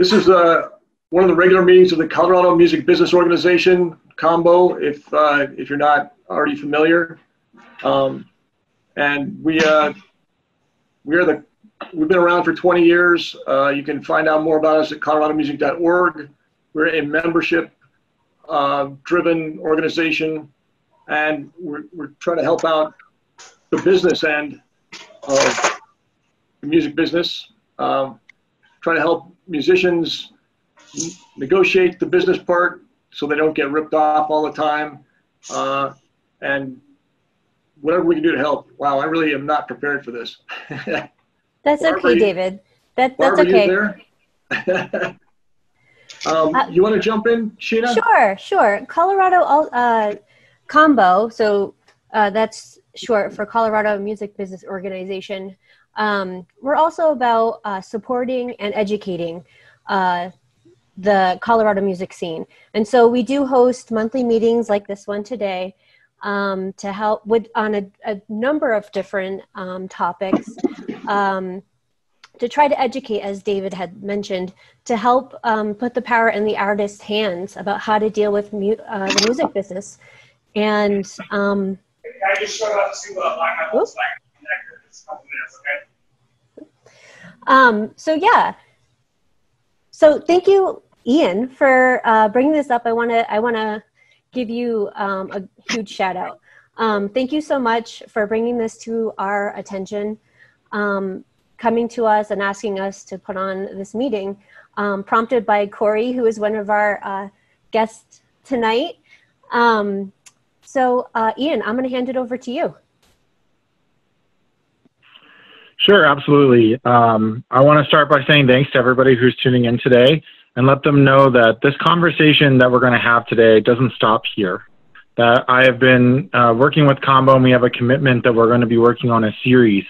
This is uh, one of the regular meetings of the Colorado Music Business Organization, COMBO, if, uh, if you're not already familiar. Um, and we, uh, we are the, we've been around for 20 years. Uh, you can find out more about us at coloradomusic.org. We're a membership uh, driven organization and we're, we're trying to help out the business end of the music business. Um, trying to help musicians negotiate the business part so they don't get ripped off all the time. Uh, and whatever we can do to help. Wow, I really am not prepared for this. that's Barbara, okay, David. That, that's Barbara, okay. um, uh, you want to jump in, Sheena? Sure, sure. Colorado uh, Combo, so uh, that's short for Colorado Music Business Organization. Um, we're also about uh, supporting and educating uh, the Colorado music scene. And so we do host monthly meetings like this one today um, to help with on a, a number of different um, topics um, to try to educate, as David had mentioned, to help um, put the power in the artist's hands about how to deal with mu- uh, the music business. And um, I just showed up to uh, my Um, so yeah. So thank you, Ean, for uh, bringing this up. I want to I want to give you um, a huge shout out. Um, thank you so much for bringing this to our attention, um, coming to us and asking us to put on this meeting, um, prompted by Kori, who is one of our uh, guests tonight. Um, so, uh, Ean, I'm going to hand it over to you. Sure, absolutely. Um, I want to start by saying thanks to everybody who's tuning in today and let them know that this conversation that we're going to have today doesn't stop here. That I have been uh, working with Combo, and we have a commitment that we're going to be working on a series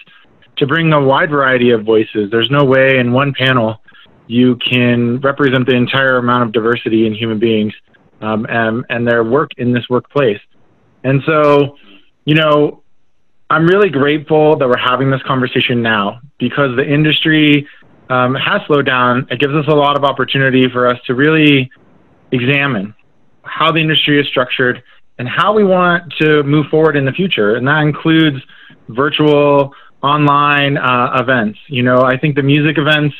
to bring a wide variety of voices. There's no way in one panel you can represent the entire amount of diversity in human beings um, and, and their work in this workplace. And so, you know, I'm really grateful that we're having this conversation now because the industry um, has slowed down, it gives us a lot of opportunity for us to really examine how the industry is structured and how we want to move forward in the future. And that includes virtual, online uh, events. You know, I think the music events,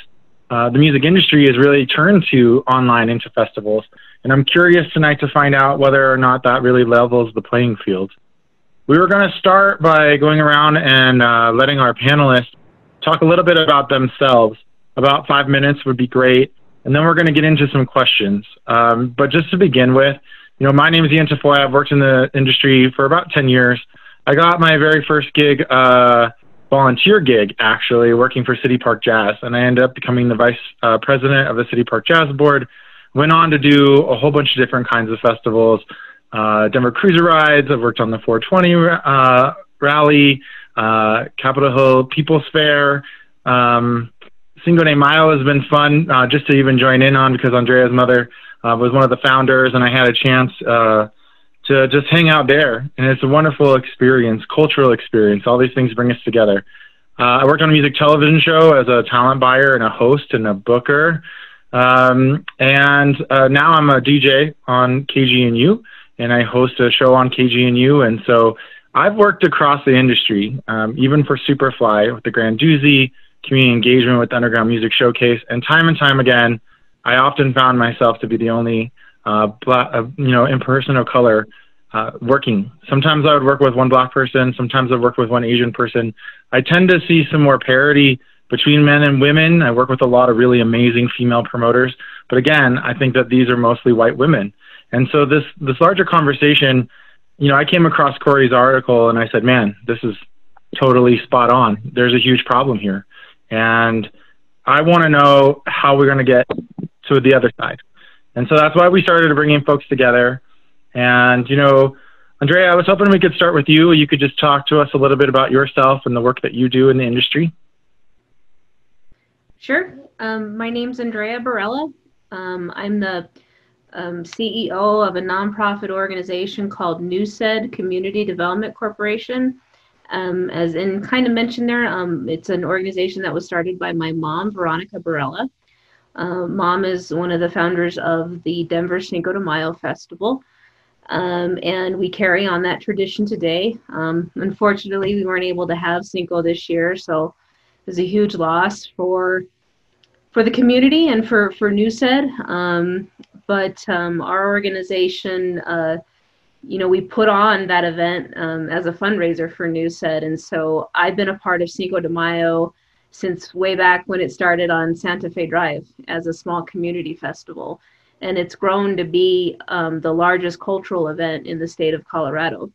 uh, the music industry has really turned to online into festivals. And I'm curious tonight to find out whether or not that really levels the playing field. We were going to start by going around and uh, letting our panelists talk a little bit about themselves about five minutes would be great. And then we're going to get into some questions. Um, but just to begin with, you know, my name is Ean Tafoya. I've worked in the industry for about 10 years. I got my very first gig, uh, volunteer gig, actually, working for City Park Jazz. And I ended up becoming the vice uh, president of the City Park Jazz Board. Went on to do a whole bunch of different kinds of festivals. Uh, Denver Cruiser Rides. I've worked on the 420 uh, rally, uh, Capitol Hill People's Fair. Um, Cinco de Mayo has been fun uh, just to even join in on because Andrea's mother uh, was one of the founders, and I had a chance uh, to just hang out there. And it's a wonderful experience, cultural experience. All these things bring us together. Uh, I worked on a music television show as a talent buyer and a host and a booker. Um, and uh, now I'm a DJ on KGNU, and I host a show on KGNU. And so I've worked across the industry, um, even for Superfly with the Grandoozy community engagement with Underground Music Showcase, and time and time again, I often found myself to be the only uh, black, uh, you know, in person of color uh, working. Sometimes I would work with one black person, sometimes I'd work with one Asian person. I tend to see some more parity between men and women. I work with a lot of really amazing female promoters, but again, I think that these are mostly white women. And so this this larger conversation, you know, I came across Kori's article and I said, man, this is totally spot on. There's a huge problem here. And I want to know how we're going to get to the other side. And so that's why we started bringing folks together. And, you know, Andrea, I was hoping we could start with you. You could just talk to us a little bit about yourself and the work that you do in the industry. Sure. Um, my name's Andrea Barela. Um, I'm the um, CEO of a nonprofit organization called NewSed Community Development Corporation. Um, as in kind of mentioned there, um, it's an organization that was started by my mom, Veronica Barela. Uh, Mom is one of the founders of the Denver Cinco de Mayo Festival. Um, and we carry on that tradition today. Um, unfortunately, we weren't able to have Cinco this year, so it was a huge loss for for the community and for for NewSed. But um, our organization, uh, you know, we put on that event um, as a fundraiser for NewSed, and so I've been a part of Cinco de Mayo since way back when it started on Santa Fe Drive as a small community festival. And it's grown to be um, the largest cultural event in the state of Colorado,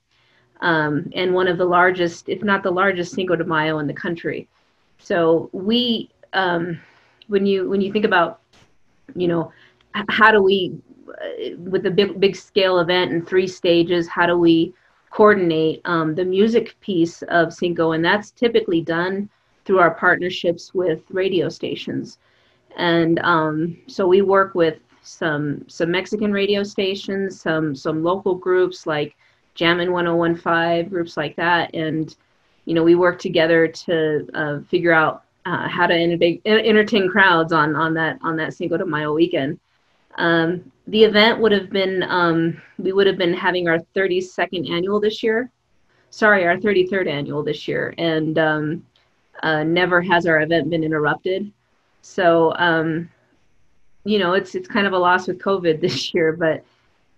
um, and one of the largest, if not the largest, Cinco de Mayo in the country. So we, um, when you when you think about, you know, how do we, uh, with a big big scale event in three stages, how do we coordinate um, the music piece of Cinco, and that's typically done through our partnerships with radio stations. And um, so we work with some some Mexican radio stations, some some local groups like Jammin' 1015, groups like that, and you know we work together to uh, figure out uh, how to entertain crowds on on that on that Cinco de Mayo weekend. Um, the event would have been um, we would have been having our 32nd annual this year. Sorry, our 33rd annual this year, and um, uh, never has our event been interrupted. So um, you know, it's it's kind of a loss with COVID this year, but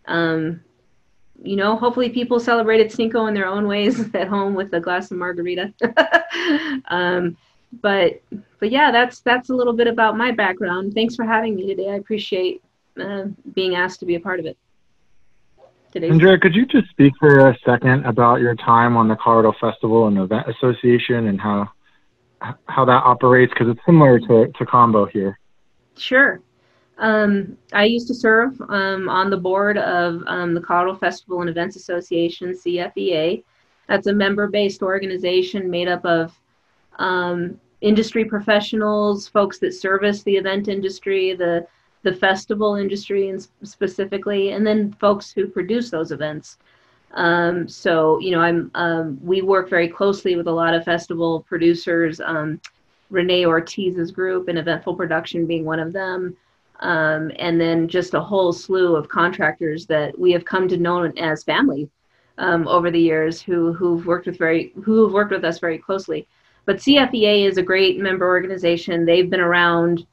um, you know, hopefully people celebrated Cinco in their own ways at home with a glass of margarita. um, but but yeah, that's that's a little bit about my background. Thanks for having me today. I appreciate uh, being asked to be a part of it. Today. Andrea, could you just speak for a second about your time on the Colorado Festival and Event Association and how how that operates? Because it's similar to to Combo here. Sure. Um, I used to serve um, on the board of um, the Colorado Festival and Events Association, CFEA. That's a member based organization made up of um, industry professionals, folks that service the event industry, the, the festival industry and specifically, and then folks who produce those events. Um, so, you know, I'm um, we work very closely with a lot of festival producers. Renee Ortiz's group and Eventful Production being one of them um, and then just a whole slew of contractors that we have come to know as family um, over the years who who've worked with very who've worked with us very closely. But CFEA is a great member organization. They've been around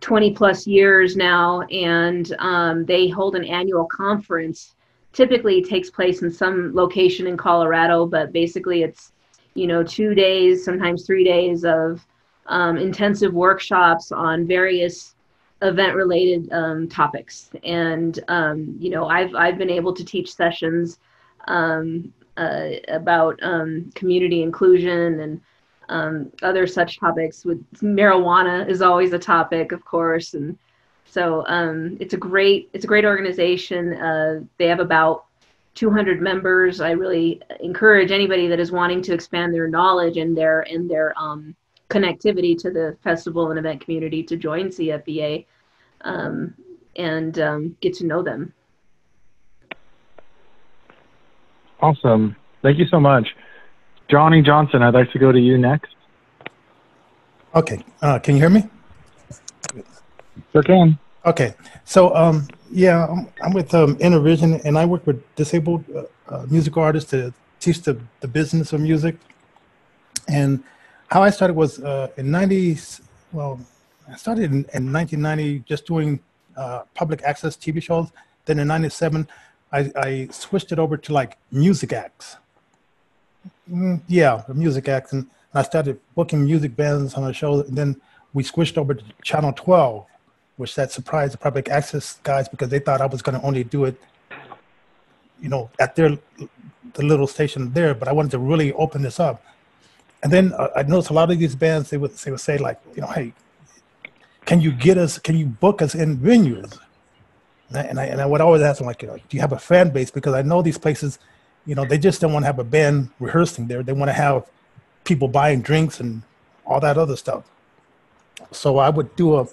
20 plus years now, and um, they hold an annual conference. Typically, takes place in some location in Colorado, but basically, it's you know two days, sometimes three days of um, intensive workshops on various event related um, topics and um, you know i've i've been able to teach sessions um, uh, about um, community inclusion and um, other such topics with marijuana is always a topic of course and so um, it's a great it's a great organization uh, they have about 200 members i really encourage anybody that is wanting to expand their knowledge and their and their um, connectivity to the festival and event community to join CFEA um, and um, get to know them. Awesome. Thank you so much. Johnnie Johnson, I'd like to go to you next. Okay. Uh, can you hear me? Sure can. Okay. So, um, yeah, I'm, I'm with um, Intervision, and I work with disabled uh, uh, musical artists to teach the, the business of music. And how I started was uh, in 90s, well, I started in, in 1990 just doing uh, public access TV shows. Then in 97, I, I switched it over to like music acts. Mm, yeah, the music acts. And I started booking music bands on the show. And then we switched over to Channel 12, which that surprised the public access guys because they thought I was going to only do it, you know, at their the little station there. But I wanted to really open this up. And then uh, I noticed a lot of these bands they would they would say like, you know, hey, can you get us? Can you book us in venues? And I, and I, and I would always ask them like, you know, do you have a fan base? Because I know these places, you know, they just don't want to have a band rehearsing there. They want to have people buying drinks and all that other stuff. So I would do a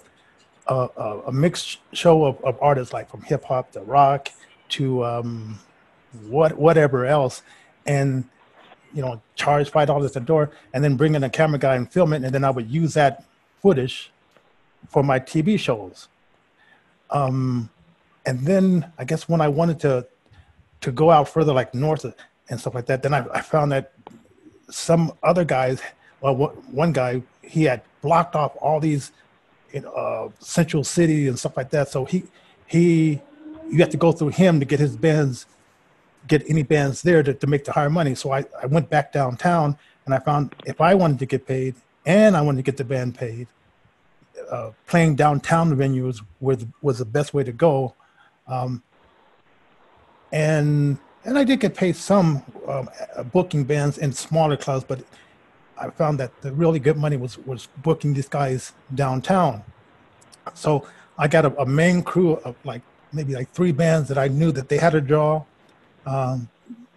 a, a mixed show of, of artists like from hip hop to rock to um, what whatever else, and you know charge five dollars a door, and then bring in a camera guy and film it, and then I would use that footage for my TV shows. Um, and then I guess when I wanted to to go out further, like north and stuff like that, then I, I found that some other guys, well, one guy he had blocked off all these in uh, Central City and stuff like that. So he he you have to go through him to get his bands, get any bands there to, to make the higher money. So I, I went back downtown and I found if I wanted to get paid and I wanted to get the band paid, uh, playing downtown venues was was the best way to go. Um, and and I did get paid some um, booking bands in smaller clubs, but I found that the really good money was was booking these guys downtown. So I got a, a main crew of like maybe like three bands that I knew that they had a draw. Um,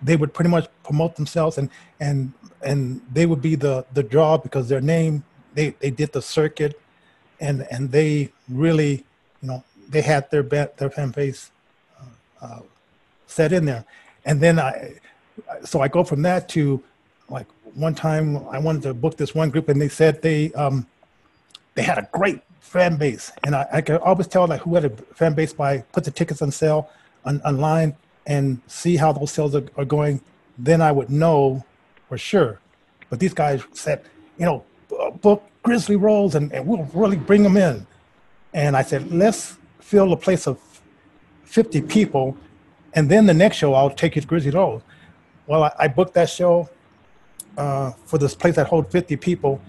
they would pretty much promote themselves and and and they would be the the draw because their name they they did the circuit and and they really you know they had their their fan base uh, uh, set in there and then I so I go from that to like one time I wanted to book this one group and they said they um they had a great fan base and I, I could always tell like who had a fan base by put the tickets on sale on, online and see how those sales are, are going then I would know for sure but these guys said you know book Grizzly Rose and, and we'll really bring them in. And I said, let's fill a place of 50 people. And then the next show, I'll take you to Grizzly Rose. Well, I, I booked that show uh, for this place that hold 50 people,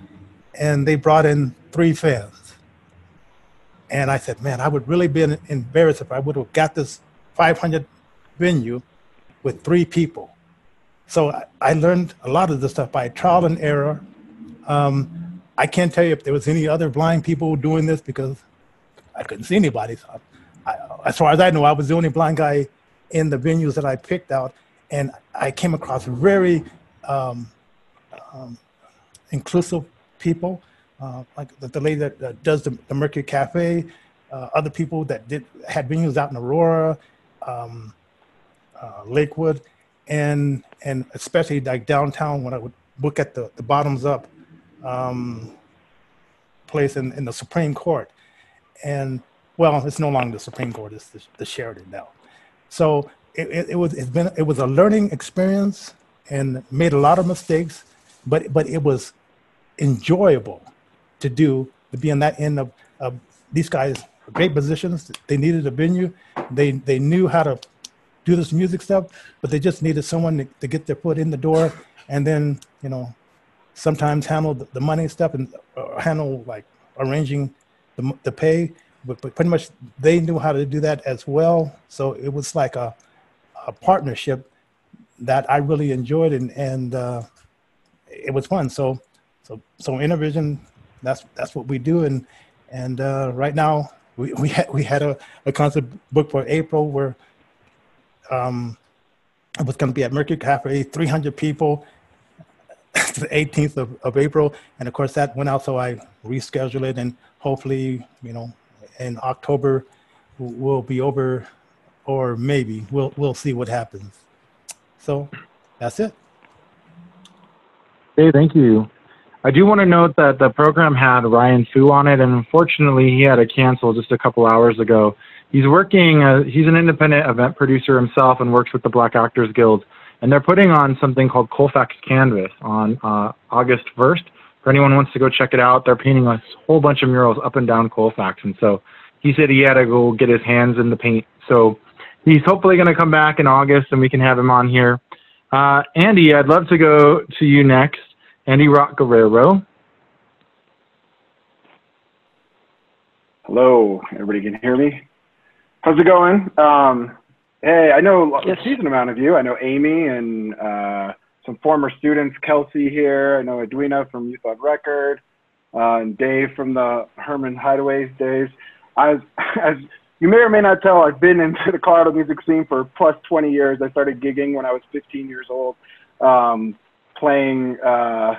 and they brought in three fans. And I said, man, I would really be embarrassed if I would have got this 500 venue with three people. So I, I learned a lot of this stuff by trial and error. Um, I can't tell you if there was any other blind people doing this because I couldn't see anybody. So I, as far as I know, I was the only blind guy in the venues that I picked out, and I came across very um, um, inclusive people, uh, like the, the, lady that uh, does the, the, Mercury Cafe, uh, other people that did had venues out in Aurora, um, uh, Lakewood, and and especially like downtown when I would look at the, the bottoms up um, place in, in the Supreme Court. And well, it's no longer the Supreme Court, it's the, the Sheraton now. So it, it, it, was, it's been, it was a learning experience and made a lot of mistakes, but, but it was enjoyable to do, to be in that end of, of these guys, great positions. They needed a venue. They, they knew how to do this music stuff, but they just needed someone to, to get their foot in the door and then, you know, sometimes handle the money stuff and uh, handle like arranging the, the pay. But, but pretty much they knew how to do that as well. So it was like a, a partnership that I really enjoyed and, and uh, it was fun. So, so, so Intervision, that's, that's what we do. And, and uh, right now we, we had, we had a, a concert booked for April where um, it was going to be at Mercury Cafe, 300 people the 18th of, of April. And of course, that went out, so I rescheduled it. And hopefully, you know, in October, we'll be over, or maybe we'll we'll see what happens. So that's it. Hey, thank you. I do want to note that the program had Ryan Fu on it, and unfortunately, he had to cancel just a couple hours ago. He's working, uh, he's an independent event producer himself and works with the Black Actors Guild and they're putting on something called Colfax Canvas on uh, August 1st. For anyone wants to go check it out, they're painting a whole bunch of murals up and down Colfax, and so he said he had to go get his hands in the paint. So he's hopefully going to come back in August, and we can have him on here. Uh, Andy, I'd love to go to you next. Andy Rok Guerrero. Hello, everybody can hear me. How's it going? Um, Hey, I know a decent amount of you. I know Amy and uh, some former students, Kelsey here. I know Edwina from Youth on Record, uh, and Dave from the Herman's Hideaway days. As, as you may or may not tell, I've been into the Colorado music scene for plus 20 years. I started gigging when I was 15 years old, um, playing uh,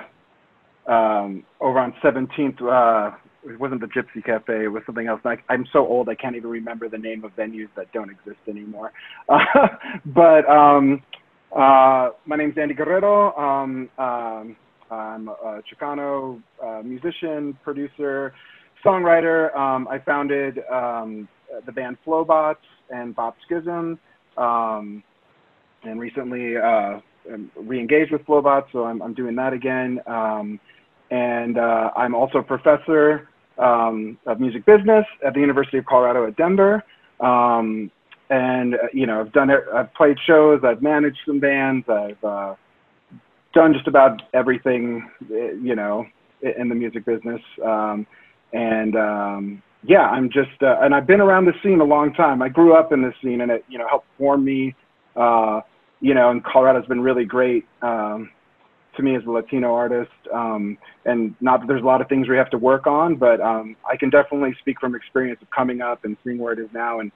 um, over on 17th uh, it wasn't the Gypsy Cafe. It was something else. Like I'm so old, I can't even remember the name of venues that don't exist anymore. Uh, but um, uh, my name's Andy Guerrero. Um, um, I'm a Chicano uh, musician, producer, songwriter. Um, I founded um, the band Flobots and Bop Skizzum, um, and recently uh, re-engaged with Flobots, so I'm, I'm doing that again. Um, and uh, I'm also a professor of music business at the University of Colorado at Denver. Um, and uh, you know, I've done it. I've played shows. I've managed some bands. I've uh, done just about everything, uh, you know, in the music business. Um, and um, yeah, I'm just, uh, and I've been around the scene a long time. I grew up in this scene, and it, you know, helped form me. Uh, you know, and Colorado's been really great um, to me as a Latino artist. Um, and not that there's a lot of things we have to work on, but um, I can definitely speak from experience of coming up and seeing where it is now, and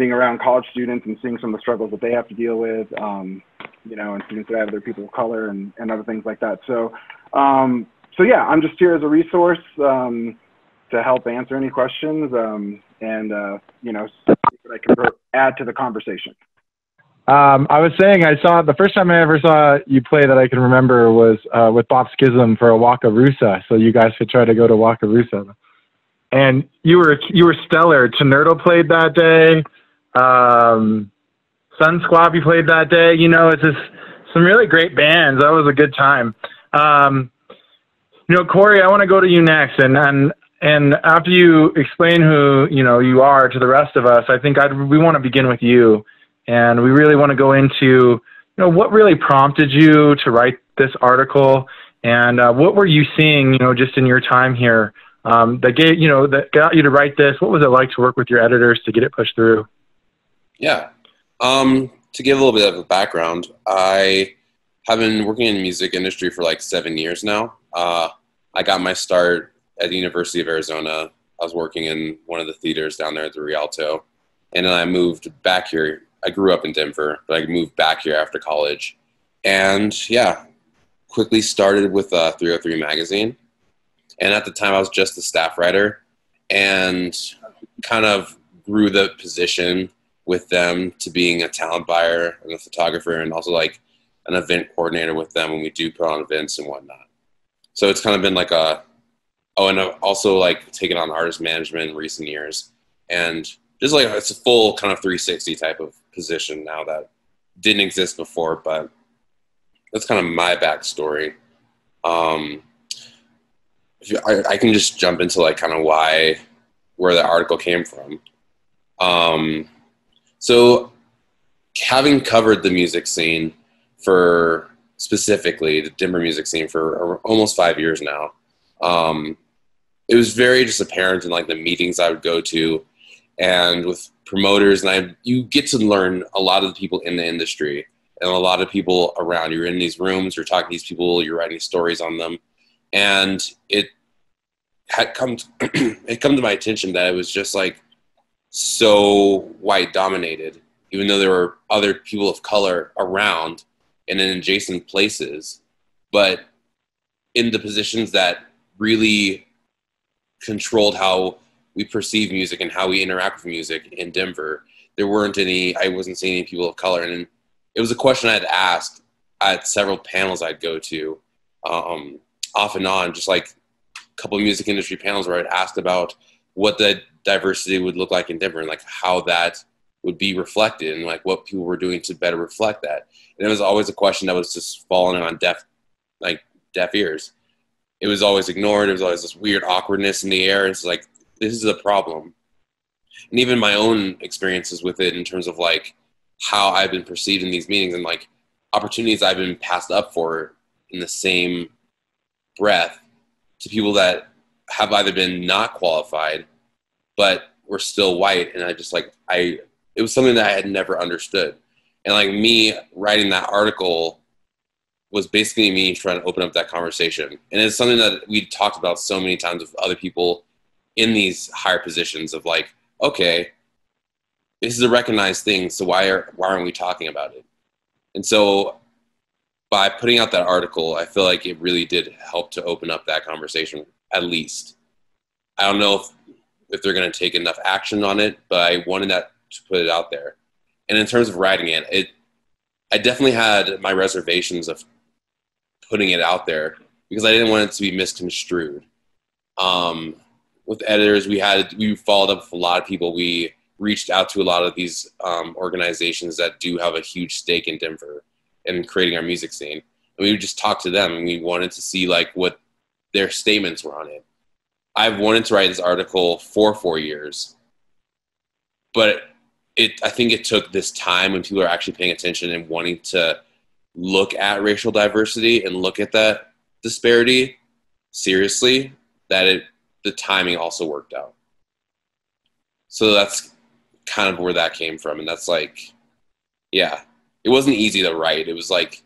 being around college students and seeing some of the struggles that they have to deal with. Um, you know, and students that have other people of color and, and other things like that. So, um, so yeah, I'm just here as a resource um, to help answer any questions um, and, uh, you know, I can add to the conversation. Um, I was saying I saw the first time I ever saw you play that I can remember was uh, with Bop Skizzum for a Wakarusa. So you guys could try to go to Wakarusa. And you were you were stellar. Tenerdo played that day. Um, Sunsquabi played that day. You know, it's just some really great bands. That was a good time. Um, you know, Kori, I want to go to you next, and and and after you explain who you know you are to the rest of us, I think I'd, we want to begin with you, and we really want to go into you know what really prompted you to write this article, and uh, what were you seeing, you know, just in your time here um, that gave you know that got you to write this. What was it like to work with your editors to get it pushed through? Yeah, um, to give a little bit of a background, I have been working in the music industry for like seven years now. Uh, I got my start at the University of Arizona. I was working in one of the theaters down there at the Rialto. And then I moved back here. I grew up in Denver, but I moved back here after college. And yeah, quickly started with uh, 303 Magazine. And at the time, I was just a staff writer and kind of grew the position with them to being a talent buyer and a photographer and also like an event coordinator with them when we do put on events and whatnot. So it's kind of been like a, oh, and I've also like taken on artist management in recent years. And just like it's a full kind of 360 type of position now that didn't exist before, but that's kind of my backstory. Um, if you, I, I, can just jump into like kind of why, where the article came from. Um, so, having covered the music scene for specifically the Denver music scene for almost five years now, um, it was very just apparent in like the meetings I would go to, and with promoters, and I you get to learn a lot of the people in the industry and a lot of people around. You're in these rooms, you're talking to these people, you're writing stories on them, and it had come to, it come to my attention that it was just like so white dominated, even though there were other people of color around and in adjacent places. But in the positions that really controlled how we perceive music and how we interact with music in Denver, there weren't any, I wasn't seeing any people of color. And it was a question I'd asked at several panels I'd go to, um, off and on, just like a couple music industry panels where I'd asked about what the diversity would look like in Denver and like how that would be reflected and like what people were doing to better reflect that. And it was always a question that was just falling on deaf, like deaf ears. It was always ignored. It was always this weird awkwardness in the air. It's like, this is a problem. And even my own experiences with it in terms of like how I've been perceived in these meetings and like opportunities I've been passed up for in the same breath to people that have either been not qualified but were still white. And i just like i it was something that i had never understood. And like me writing that article was basically me trying to open up that conversation. And it's something that we talked about so many times with other people in these higher positions of like okay this is a recognized thing so why are why aren't we talking about it? And so by putting out that article i feel like it really did help to open up that conversation at least i don't know if if they're going to take enough action on it, but I wanted that to put it out there. And in terms of writing it, it I definitely had my reservations of putting it out there because I didn't want it to be misconstrued. Um, with editors, we had we followed up with a lot of people. We reached out to a lot of these um, organizations that do have a huge stake in Denver and creating our music scene. And we would just talk to them, and we wanted to see like what their statements were on it. I've wanted to write this article for four years, but it I think it took this time when people are actually paying attention and wanting to look at racial diversity and look at that disparity seriously that it the timing also worked out. So that's kind of where that came from and that's like yeah, it wasn't easy to write. It was like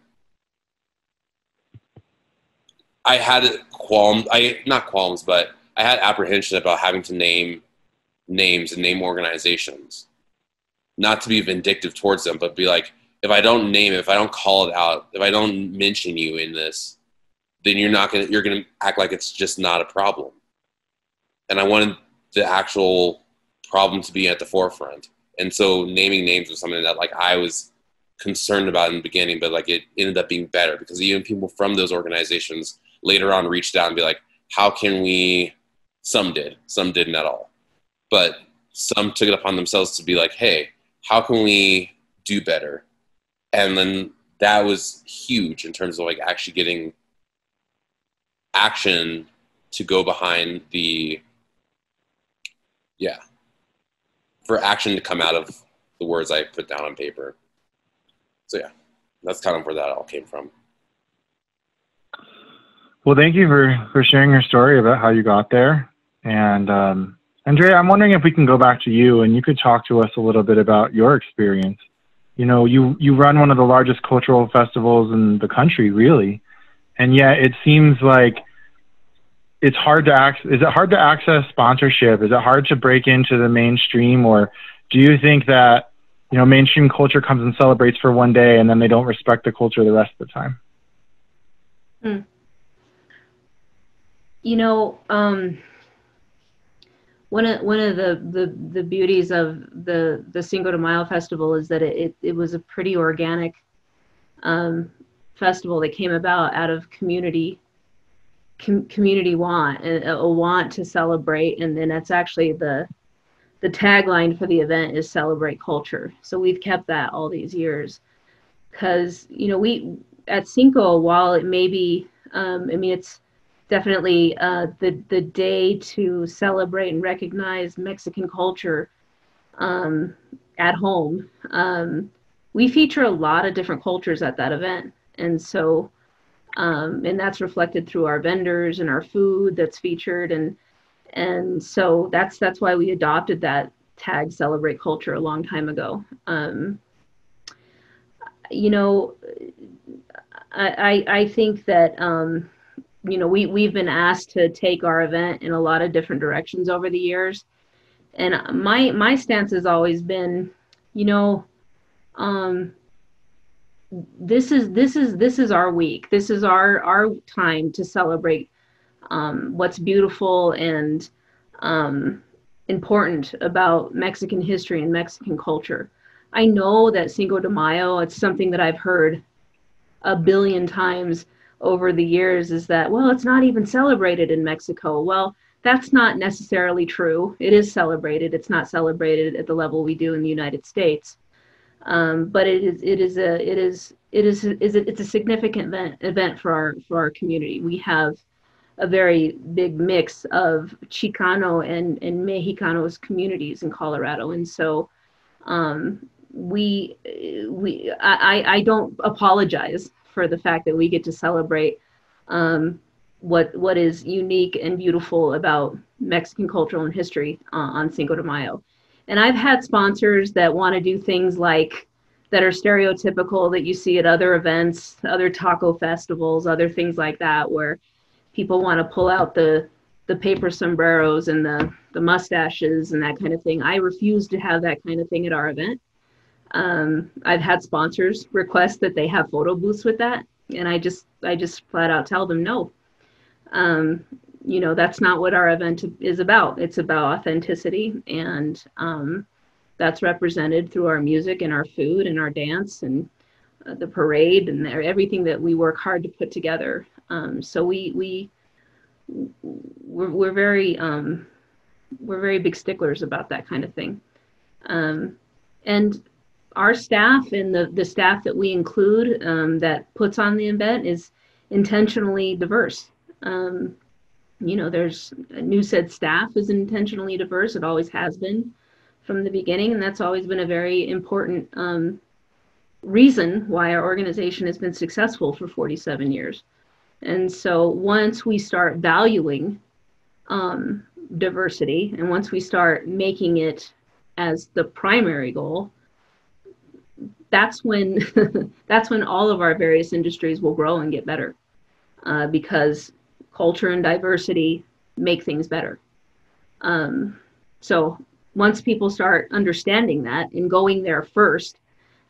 I had qualms I not qualms but I had apprehension about having to name names and name organizations. Not to be vindictive towards them, but be like, if I don't name it, if I don't call it out, if I don't mention you in this, then you're not gonna you're gonna act like it's just not a problem. And I wanted the actual problem to be at the forefront. And so naming names was something that like I was concerned about in the beginning, but like it ended up being better because even people from those organizations later on reached out and be like, how can we some did, some didn't at all. But some took it upon themselves to be like, hey, how can we do better? And then that was huge in terms of like actually getting action to go behind the yeah for action to come out of the words I put down on paper. So yeah, that's kind of where that all came from. Well, thank you for, for sharing your story about how you got there. And um, Andrea, I'm wondering if we can go back to you and you could talk to us a little bit about your experience. You know, you, you run one of the largest cultural festivals in the country, really. And yet it seems like it's hard to access. Is it hard to access sponsorship? Is it hard to break into the mainstream? Or do you think that, you know, mainstream culture comes and celebrates for one day and then they don't respect the culture the rest of the time? Hmm. You know, um, one of one of the, the the beauties of the the Cinco de Mayo festival is that it it, it was a pretty organic um, festival that came about out of community com- community want a, a want to celebrate, and then that's actually the the tagline for the event is celebrate culture. So we've kept that all these years because you know we at Cinco while it may be um, I mean it's definitely uh, the the day to celebrate and recognize Mexican culture um, at home. Um, we feature a lot of different cultures at that event, and so um, and that's reflected through our vendors and our food that's featured, and and so that's that's why we adopted that tag celebrate culture a long time ago. Um, you know, I, I, I think that um, you know, we we've been asked to take our event in a lot of different directions over the years, and my my stance has always been, you know, um, this is this is this is our week. This is our our time to celebrate um, what's beautiful and um, important about Mexican history and Mexican culture. I know that Cinco de Mayo, it's something that I've heard a billion times over the years is that, well, it's not even celebrated in Mexico. Well, that's not necessarily true. It is celebrated. It's not celebrated at the level we do in the United States. Um, but it is it is a it is it is is it, it's a significant event event for our for our community. We have a very big mix of Chicano and and Mexicanos communities in Colorado, and so um, we we I I don't apologize for the fact that we get to celebrate um, what what is unique and beautiful about Mexican cultural and history uh, on Cinco de Mayo. And I've had sponsors that want to do things like that are stereotypical that you see at other events, other taco festivals, other things like that, where people want to pull out the the paper sombreros and the the mustaches and that kind of thing. I refuse to have that kind of thing at our event. Um, I've had sponsors request that they have photo booths with that, and I just I just flat out tell them no. Um, you know that's not what our event is about. It's about authenticity, and um, that's represented through our music and our food and our dance and uh, the parade and everything that we work hard to put together. Um, so we we we're, we're very um, we're very big sticklers about that kind of thing. Um, and our staff and the, the staff that we include um, that puts on the event is intentionally diverse. Um, you know, there's NewSed staff is intentionally diverse. It always has been from the beginning, and that's always been a very important um, reason why our organization has been successful for 47 years. And so once we start valuing um, diversity and once we start making it as the primary goal, that's when that's when all of our various industries will grow and get better uh, because culture and diversity make things better. Um, so once people start understanding that and going there first,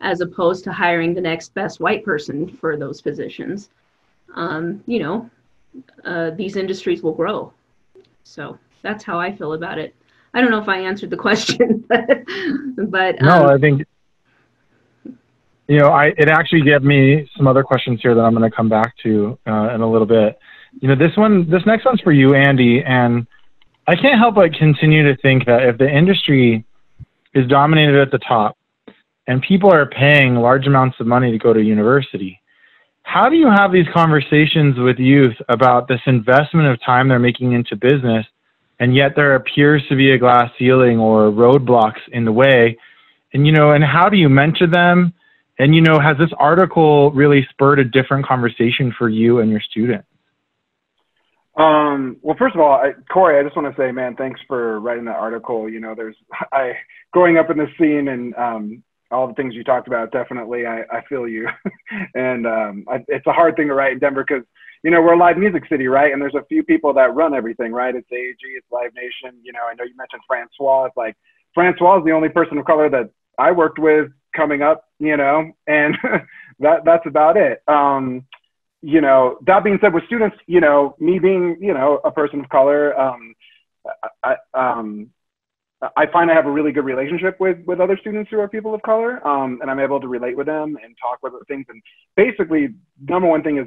as opposed to hiring the next best white person for those positions, um, you know, uh, these industries will grow. So that's how I feel about it. I don't know if I answered the question, but, but um, no, I think you know, I it actually gave me some other questions here that I'm going to come back to uh, in a little bit. You know, this one, this next one's for you, Andy, and I can't help but continue to think that if the industry is dominated at the top and people are paying large amounts of money to go to university, how do you have these conversations with youth about this investment of time they're making into business, and yet there appears to be a glass ceiling or roadblocks in the way? And you know, and how do you mentor them? And you know, has this article really spurred a different conversation for you and your students? Um, well, first of all, I, Kori, I just want to say, man, thanks for writing that article. You know, there's I growing up in this scene and um, all the things you talked about. Definitely, I, I feel you, and um, I, it's a hard thing to write in Denver because you know we're a live music city, right? And there's a few people that run everything, right? It's AEG, it's Live Nation. You know, I know you mentioned Francois. It's like Francois is the only person of color that I worked with coming up, you know, and that that's about it. Um, you know, that being said, with students, you know, me being, you know, a person of color, um, I, um, I find I have a really good relationship with with other students who are people of color, um, and I'm able to relate with them and talk about things. And basically, number one thing is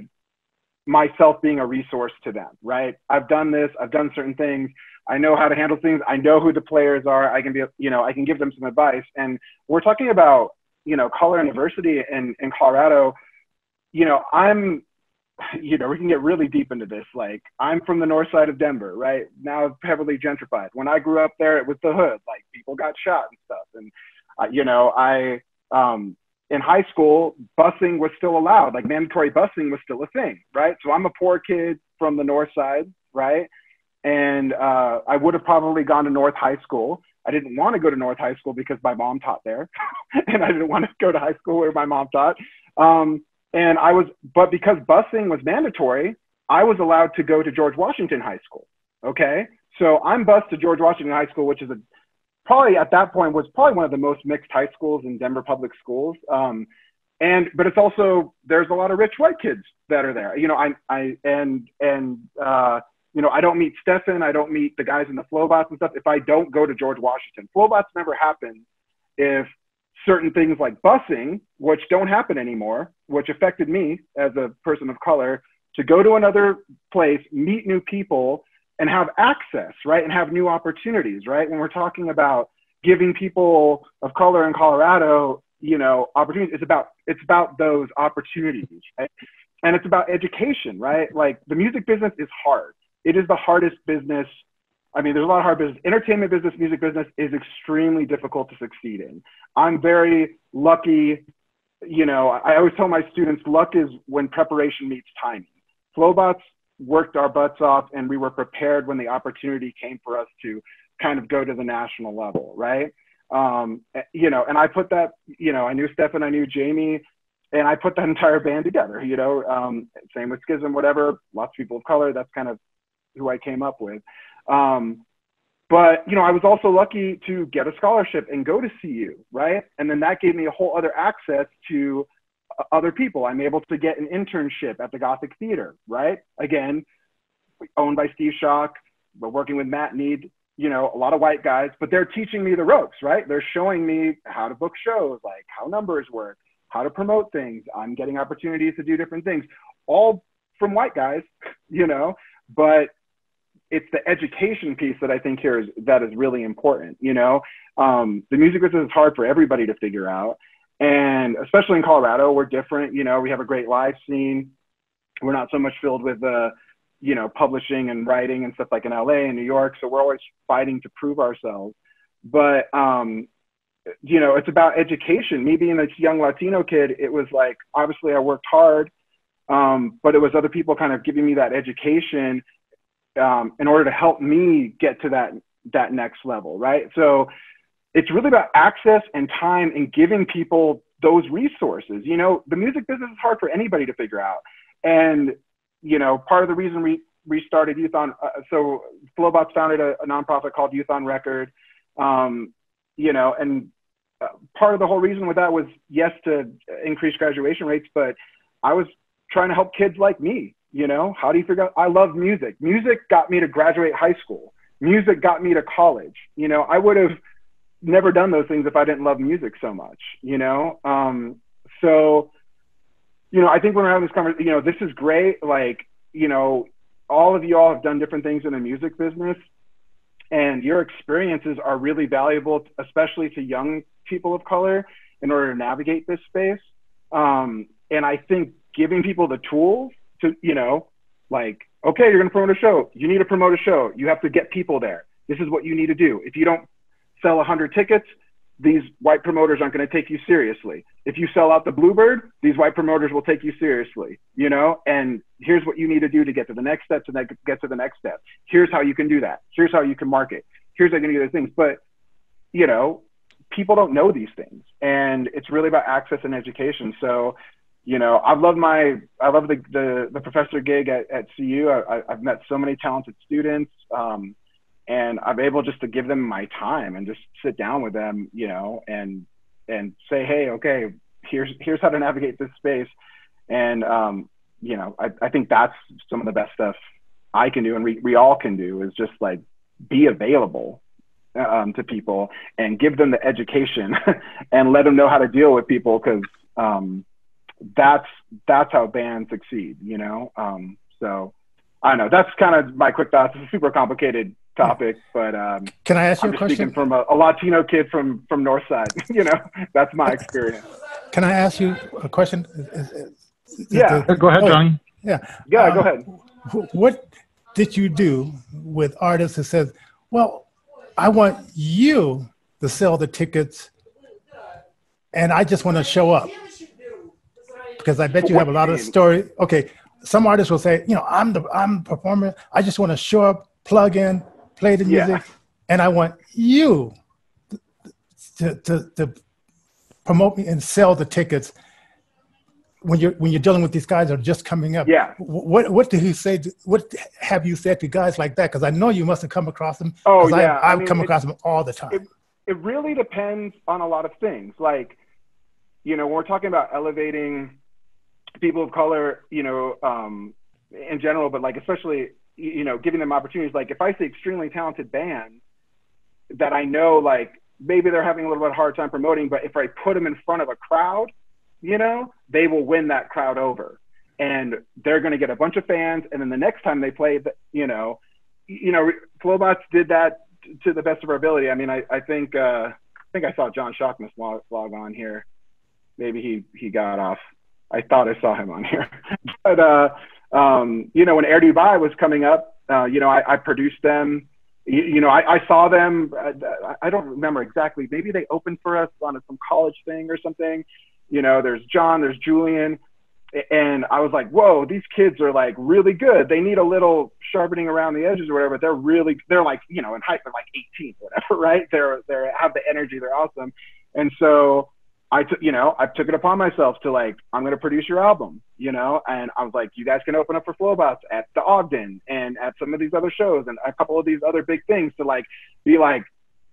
myself being a resource to them. Right? I've done this. I've done certain things. I know how to handle things. I know who the players are. I can be, you know, I can give them some advice. And we're talking about, you know, color diversity in in Colorado. You know, I'm you know, we can get really deep into this. Like, I'm from the north side of Denver, right? Now heavily gentrified. When I grew up there, it was the hood. Like, people got shot and stuff. And, uh, you know, I, um, in high school, busing was still allowed. Like, mandatory busing was still a thing, right? So I'm a poor kid from the north side, right? And uh, I would have probably gone to North High School. I didn't want to go to North High School because my mom taught there, and I didn't want to go to high school where my mom taught. Um, and I was, but because busing was mandatory, I was allowed to go to George Washington High School. Okay. So I'm bused to George Washington High School, which is a, probably at that point was probably one of the most mixed high schools in Denver public schools. Um, and, but it's also, there's a lot of rich white kids that are there, you know, I, I, and, and, uh, you know, I don't meet Stefan, I don't meet the guys in the Flobots and stuff if I don't go to George Washington. Flobots never happen if certain things like busing, which don't happen anymore, which affected me as a person of color, to go to another place, meet new people, and have access, right? And have new opportunities, right? When we're talking about giving people of color in Colorado, you know, opportunities, it's about it's about those opportunities, right? And it's about education, right? Like the music business is hard. It is the hardest business I mean, there's a lot of hard business. Entertainment business, music business is extremely difficult to succeed in. I'm very lucky. You know, I always tell my students, luck is when preparation meets timing. Flobots worked our butts off, and we were prepared when the opportunity came for us to kind of go to the national level, right? Um, you know, and I put that, you know, I knew Stefan, I knew Jamie, and I put that entire band together. You know, um, same with Skizzum, whatever. Lots of people of color. That's kind of who I came up with. Um, but you know, I was also lucky to get a scholarship and go to CU, right? And then that gave me a whole other access to uh, other people. I'm able to get an internship at the Gothic Theater, right? Again, owned by Steve Shock, but working with Matt Need, you know, a lot of white guys, but they're teaching me the ropes, right? They're showing me how to book shows, like how numbers work, how to promote things. I'm getting opportunities to do different things, all from white guys, you know, but it's the education piece that I think here is that is really important. You know, um, the music business is hard for everybody to figure out, and especially in Colorado, we're different. You know, we have a great live scene. We're not so much filled with uh, you know, publishing and writing and stuff like in LA and New York. So we're always fighting to prove ourselves. But um, you know, it's about education. Me being a young Latino kid, it was like obviously I worked hard, um, but it was other people kind of giving me that education um, in order to help me get to that that next level, right? So it's really about access and time and giving people those resources. You know, the music business is hard for anybody to figure out, and you know, part of the reason we we started Youth on, uh, so Flobots founded a, a, nonprofit called Youth on Record, um, you know, and uh, part of the whole reason with that was yes to increase graduation rates, but I was trying to help kids like me. You know, how do you figure out? I love music. Music got me to graduate high school. Music got me to college. You know, I would have never done those things if I didn't love music so much. You know, um, so you know, I think when we're having this conversation, you know, this is great. Like, you know, all of you all have done different things in the music business, and your experiences are really valuable, especially to young people of color, in order to navigate this space. Um, and I think giving people the tools to, you know, like, okay, you're going to promote a show. You need to promote a show. You have to get people there. This is what you need to do. If you don't sell 100 tickets, these white promoters aren't going to take you seriously. If you sell out the Bluebird, these white promoters will take you seriously, you know? And here's what you need to do to get to the next step, to get to the next step. Here's how you can do that. Here's how you can market. Here's how you can do those things. But, you know, people don't know these things. And it's really about access and education. So, you know, I love my, I love the, the, the professor gig at, at CU. I, I've met so many talented students. Um, and I'm able just to give them my time and just sit down with them, you know, and and say, hey, okay, here's here's how to navigate this space, and um, you know, I, I think that's some of the best stuff I can do, and we we all can do is just like be available um, to people and give them the education and let them know how to deal with people because um, that's that's how bands succeed, you know. Um, so I don't know. That's kind of my quick thoughts. It's a super complicated topic, but um, can I ask you I'm a question? Speaking from a, a, Latino kid from from Northside, you know, that's my experience. Can I ask you a question? yeah, the, go ahead, oh, Johnnie. Yeah, yeah, um, go ahead. What did you do with artists that said, "Well, I want you to sell the tickets, and I just want to show up"? Because I bet you have a lot of story. Okay, some artists will say, you know, I'm the I'm performer. I just want to show up, plug in, play the music, yeah. and I want you to, to, to promote me and sell the tickets when you're when you're dealing with these guys that are just coming up. Yeah. What what did he say? To, what have you said to guys like that? Because I know you must have come across them. Oh yeah, I, have come across them all the time. It, it really depends on a lot of things. Like, you know, when we're talking about elevating people of color, you know, um, in general, but like especially you know, giving them opportunities. Like if I see extremely talented bands that I know, like maybe they're having a little bit of hard time promoting, but if I put them in front of a crowd, you know, they will win that crowd over, and they're going to get a bunch of fans. And then the next time they play, you know, you know, Flobots did that to the best of our ability. I mean, I, I think uh, I think I saw John Shockness log, log on here. Maybe he he got off. I thought I saw him on here, but uh, um, you know, when Air Dubai was coming up, uh, you know, I, I produced them. You, you know, I, I, saw them. Uh, I don't remember exactly. Maybe they opened for us on some college thing or something. You know, there's John, there's Julian, and I was like, whoa, these kids are like really good. They need a little sharpening around the edges or whatever. But They're really, they're like, you know, in height, they're like 18, whatever, right? They're, they're have the energy. They're awesome. And so I took, you know, I took it upon myself to like, I'm going to produce your album, you know, and I was like, you guys can open up for Flobots at the Ogden and at some of these other shows and a couple of these other big things to like be like,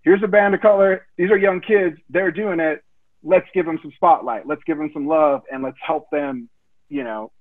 here's a band of color. These are young kids. They're doing it. Let's give them some spotlight. Let's give them some love and let's help them, you know,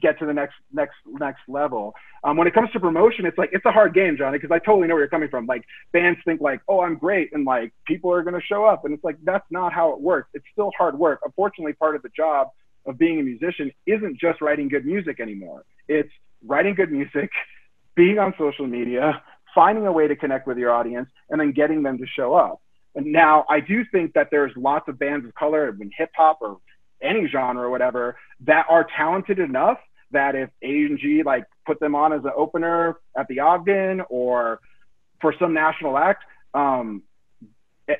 get to the next next next level. Um, when it comes to promotion, it's like it's a hard game, Johnnie, because I totally know where you're coming from. Like bands think like, oh, I'm great, and like people are gonna show up, and it's like that's not how it works. It's still hard work. Unfortunately, part of the job of being a musician isn't just writing good music anymore. It's writing good music, being on social media, finding a way to connect with your audience, and then getting them to show up. And now I do think that there's lots of bands of color in hip hop or any genre or whatever that are talented enough that if AEG like put them on as an opener at the Ogden or for some national act, um,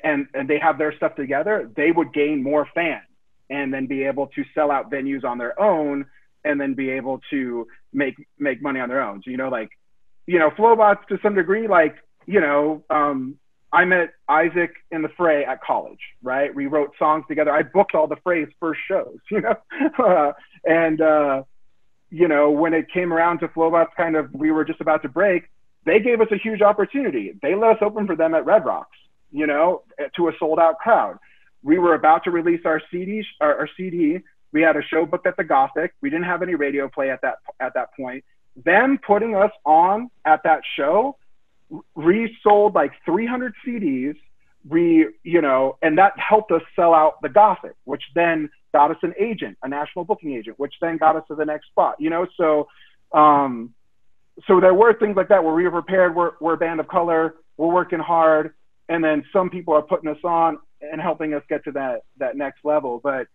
and and they have their stuff together, they would gain more fans and then be able to sell out venues on their own and then be able to make make money on their own. So you know, like you know, Flobots to some degree, like you know, um, I met Isaac in the Fray at college, right? We wrote songs together. I booked all the Fray's first shows, you know, and uh, you know, when it came around to Flobots, kind of, we were just about to break. They gave us a huge opportunity. They let us open for them at Red Rocks, you know, to a sold out crowd. We were about to release our CD, our, our CD. We had a show booked at the Gothic. We didn't have any radio play at that at that point. Them putting us on at that show resold like 300 CDs. We, you know, and that helped us sell out the Gothic, which then got us an agent, a national booking agent, which then got us to the next spot. You know, so um, so there were things like that where we were prepared. We're, we're a band of color. We're working hard, and then some people are putting us on and helping us get to that that next level. But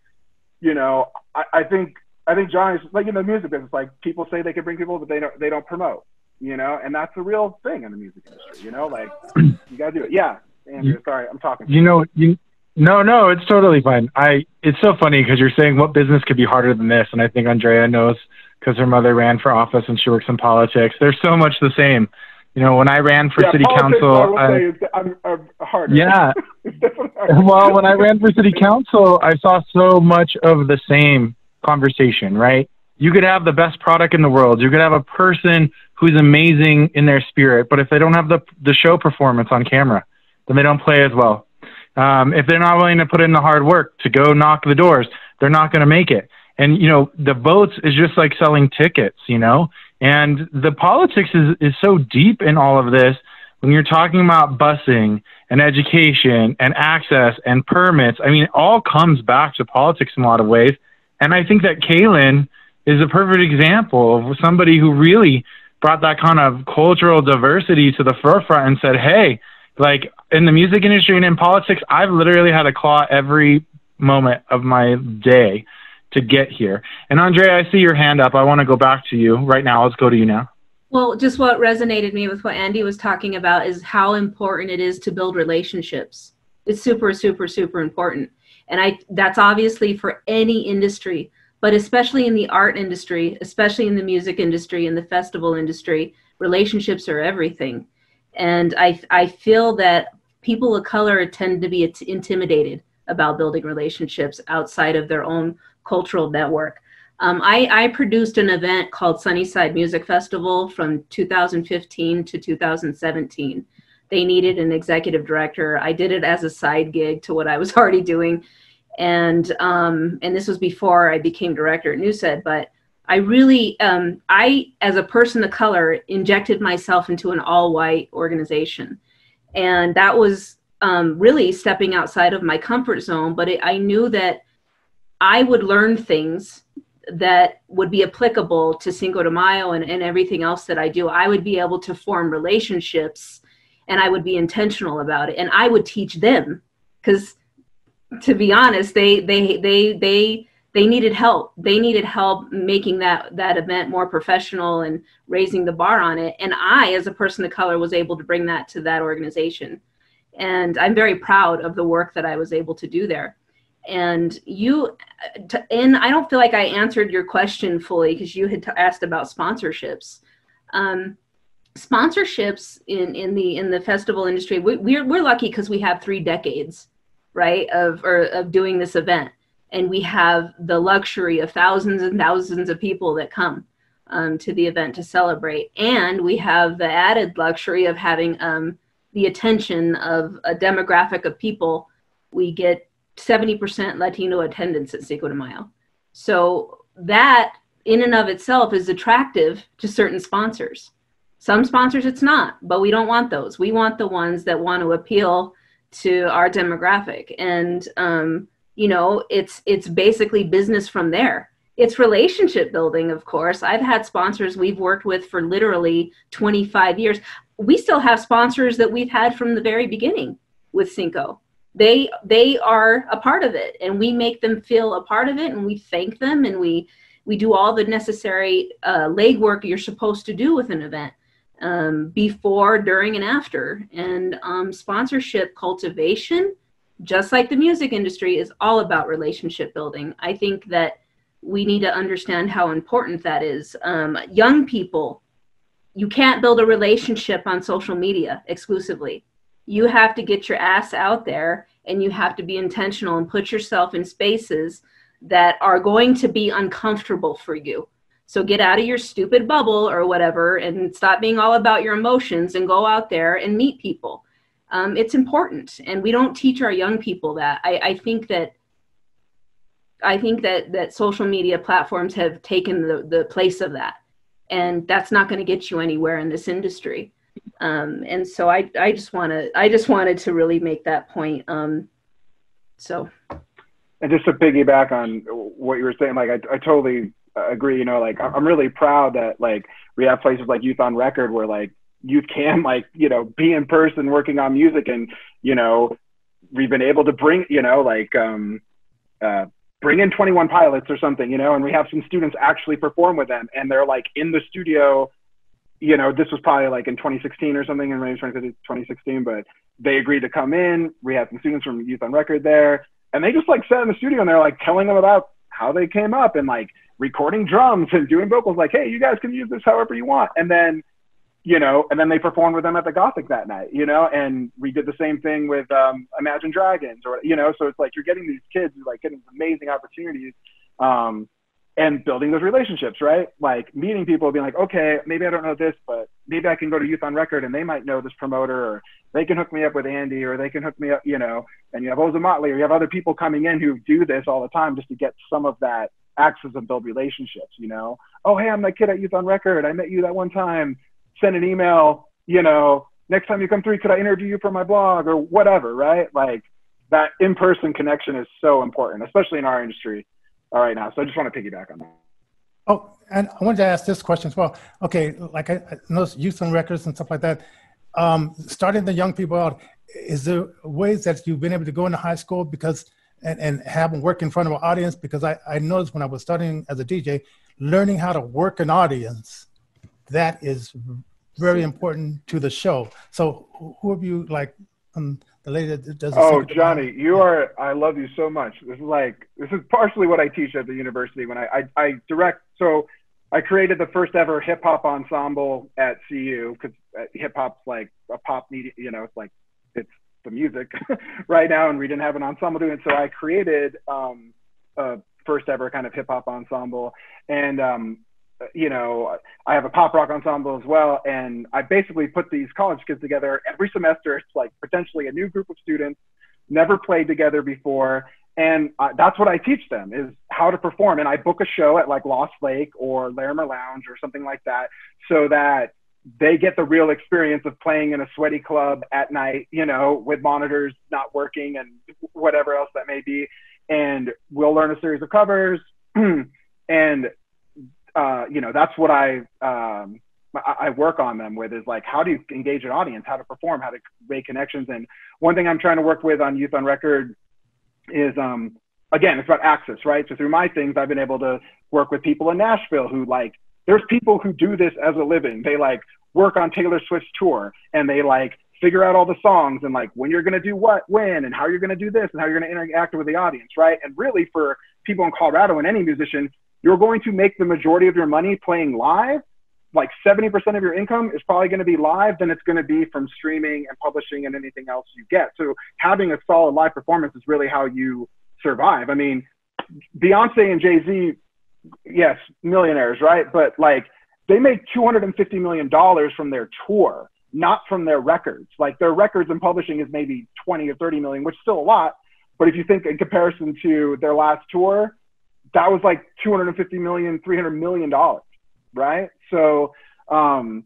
you know, I, I think I think Johnnie's like in the music business. Like people say they can bring people, but they don't they don't promote. You know, and that's a real thing in the music industry. You know, like you gotta do it. Yeah, Andrea. Sorry, I'm talking. You know, you no, no, it's totally fine. I it's so funny because you're saying what business could be harder than this, and I think Andrea knows because her mother ran for office and she works in politics. They're so much the same. You know, when I ran for yeah, city council, I, is, I'm, I'm harder. Yeah. well, when I ran for city council, I saw so much of the same conversation. Right? You could have the best product in the world. You could have a person who's amazing in their spirit, but if they don't have the the show performance on camera, then they don't play as well. Um, if they're not willing to put in the hard work to go knock the doors, they're not going to make it. And you know, the votes is just like selling tickets, you know. And the politics is is so deep in all of this. When you're talking about busing and education and access and permits, I mean, it all comes back to politics in a lot of ways. And I think that Kaylin is a perfect example of somebody who really brought that kind of cultural diversity to the forefront and said, "Hey, like in the music industry and in politics, I've literally had to claw every moment of my day to get here. And Andrea, I see your hand up. I want to go back to you right now. Let's go to you now. Well, just what resonated me with what Andy was talking about is how important it is to build relationships. It's super, super, super important. And I that's obviously for any industry, but especially in the art industry, especially in the music industry and the festival industry, relationships are everything. And I, I feel that people of color tend to be intimidated about building relationships outside of their own cultural network. Um, I, I, produced an event called Sunnyside Music Festival from 2015 to 2017. They needed an executive director. I did it as a side gig to what I was already doing, and um, and this was before I became director at Newsed. But I really, um, I, as a person of color, injected myself into an all white organization. And that was um, really stepping outside of my comfort zone. But it, I knew that I would learn things that would be applicable to Cinco de Mayo and, and everything else that I do. I would be able to form relationships and I would be intentional about it. And I would teach them because to be honest, they, they, they, they, they needed help. They needed help making that that event more professional and raising the bar on it. And I, as a person of color, was able to bring that to that organization. And I'm very proud of the work that I was able to do there. And you, and I don't feel like I answered your question fully because you had asked about sponsorships. Um, sponsorships in in the in the festival industry, we, we're we're lucky because we have three decades, right, of or of doing this event. And we have the luxury of thousands and thousands of people that come um, to the event to celebrate. And we have the added luxury of having um, the attention of a demographic of people. We get 70% latino attendance at cinco de mayo. So that in and of itself is attractive to certain sponsors. Some sponsors it's not but we don't want those. We want the ones that want to appeal to our demographic and um, you know it's it's basically business from there it's relationship building, of course. I've had sponsors we've worked with for literally 25 years. We still have sponsors that we've had from the very beginning with Cinco. They they are a part of it, and we make them feel a part of it, and we thank them, and we we do all the necessary uh, legwork you're supposed to do with an event um, before, during, and after. And um, sponsorship cultivation, just like the music industry, is all about relationship building. I think that we need to understand how important that is. Um, young people, you can't build a relationship on social media exclusively. You have to get your ass out there and you have to be intentional and put yourself in spaces that are going to be uncomfortable for you. So get out of your stupid bubble or whatever and stop being all about your emotions and go out there and meet people. Um, it's important. And we don't teach our young people that. I, I think that I think that that social media platforms have taken the, the place of that, and that's not going to get you anywhere in this industry. Um, and so I I just want to I just wanted to really make that point. Um, so. And just to piggyback on what you were saying, like I, I totally agree. You know, like I'm really proud that like we have places like Youth on Record where like youth can like you know be in person working on music, and you know we've been able to bring you know like um, uh, bring in 21 pilots or something, you know, and we have some students actually perform with them and they're like in the studio, you know, this was probably like in 2016 or something, maybe 2016, but they agreed to come in. We had some students from Youth on Record there and they just like sat in the studio and they're like telling them about how they came up and like recording drums and doing vocals like, hey, you guys can use this however you want. And then you know, and then they performed with them at the Gothic that night, you know, and we did the same thing with um, Imagine Dragons, or you know, so it's like you're getting these kids like getting amazing opportunities, um, and building those relationships, right? Like meeting people, being like, okay, maybe I don't know this, but maybe I can go to Youth on Record and they might know this promoter, or they can hook me up with Andy, or they can hook me up, you know, and you have Oza Motley, or you have other people coming in who do this all the time just to get some of that access and build relationships, you know. Oh, hey, I'm that kid at Youth on Record. I met you that one time send an email, you know, next time you come through, could I interview you for my blog or whatever, right? Like that in-person connection is so important, especially in our industry right now. So I just want to piggyback on that. Oh, and I wanted to ask this question as well. Okay, like I, I know youth on records and stuff like that. Um, starting the young people out, is there ways that you've been able to go into high school because and, and have them work in front of an audience? Because I, I noticed when I was studying as a DJ, learning how to work an audience that is very important to the show. So who have you like um, the lady that does? Oh, Johnnie, you are. I love you so much. This is like this is partially what I teach at the university when I I, I direct. So I created the first ever hip hop ensemble at CU because uh, hip hop's like a pop media. You know, it's like it's the music right now, and we didn't have an ensemble doing it. So I created um, a first ever kind of hip hop ensemble, and um, you know, I have a pop rock ensemble as well, and I basically put these college kids together every semester. It's like potentially a new group of students, never played together before, and uh, that's what I teach them is how to perform. And I book a show at like Lost Lake or Larimer Lounge or something like that, so that they get the real experience of playing in a sweaty club at night, you know, with monitors not working and whatever else that may be. And we'll learn a series of covers. and uh, you know, that's what I, um, I work on them with is like, how do you engage an audience, how to perform, how to make connections. And one thing I'm trying to work with on Youth on Record is, um, again, it's about access, right? So through my things, I've been able to work with people in Nashville who like, there's people who do this as a living. They like work on Taylor Swift's tour and they like figure out all the songs and like when you're going to do what, when, and how you're going to do this and how you're going to interact with the audience, right? And really for people in Colorado and any musician, you're going to make the majority of your money playing live. Like 70% of your income is probably going to be live, then it's going to be from streaming and publishing and anything else you get. So having a solid live performance is really how you survive. I mean, Beyonce and Jay Z, yes, millionaires, right? But like they make $250 million from their tour, not from their records. Like their records and publishing is maybe 20 or 30 million, which is still a lot. But if you think in comparison to their last tour, that was like 250 million, 300 million dollars, right? So, um,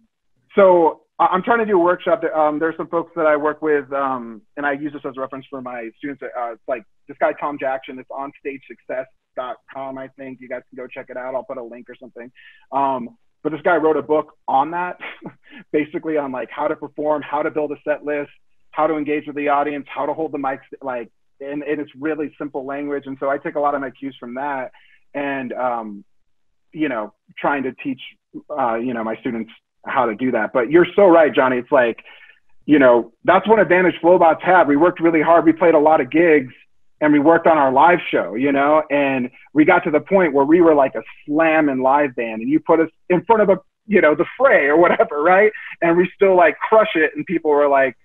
so I'm trying to do a workshop. That, um, there's some folks that I work with, um, and I use this as a reference for my students. Uh, it's like this guy Tom Jackson. It's on stage success. music.com, I think. You guys can go check it out. I'll put a link or something. Um, but this guy wrote a book on that, basically on like how to perform, how to build a set list, how to engage with the audience, how to hold the mics, like, and, and it's really simple language. And so I take a lot of my cues from that and, um, you know, trying to teach, uh, you know, my students how to do that. But you're so right, Johnnie. It's like, you know, that's one advantage Flobots had. We worked really hard. We played a lot of gigs and we worked on our live show, you know, and we got to the point where we were like a slam and live band and you put us in front of a, you know, the Fray or whatever, right? And we still like crush it. And people were like,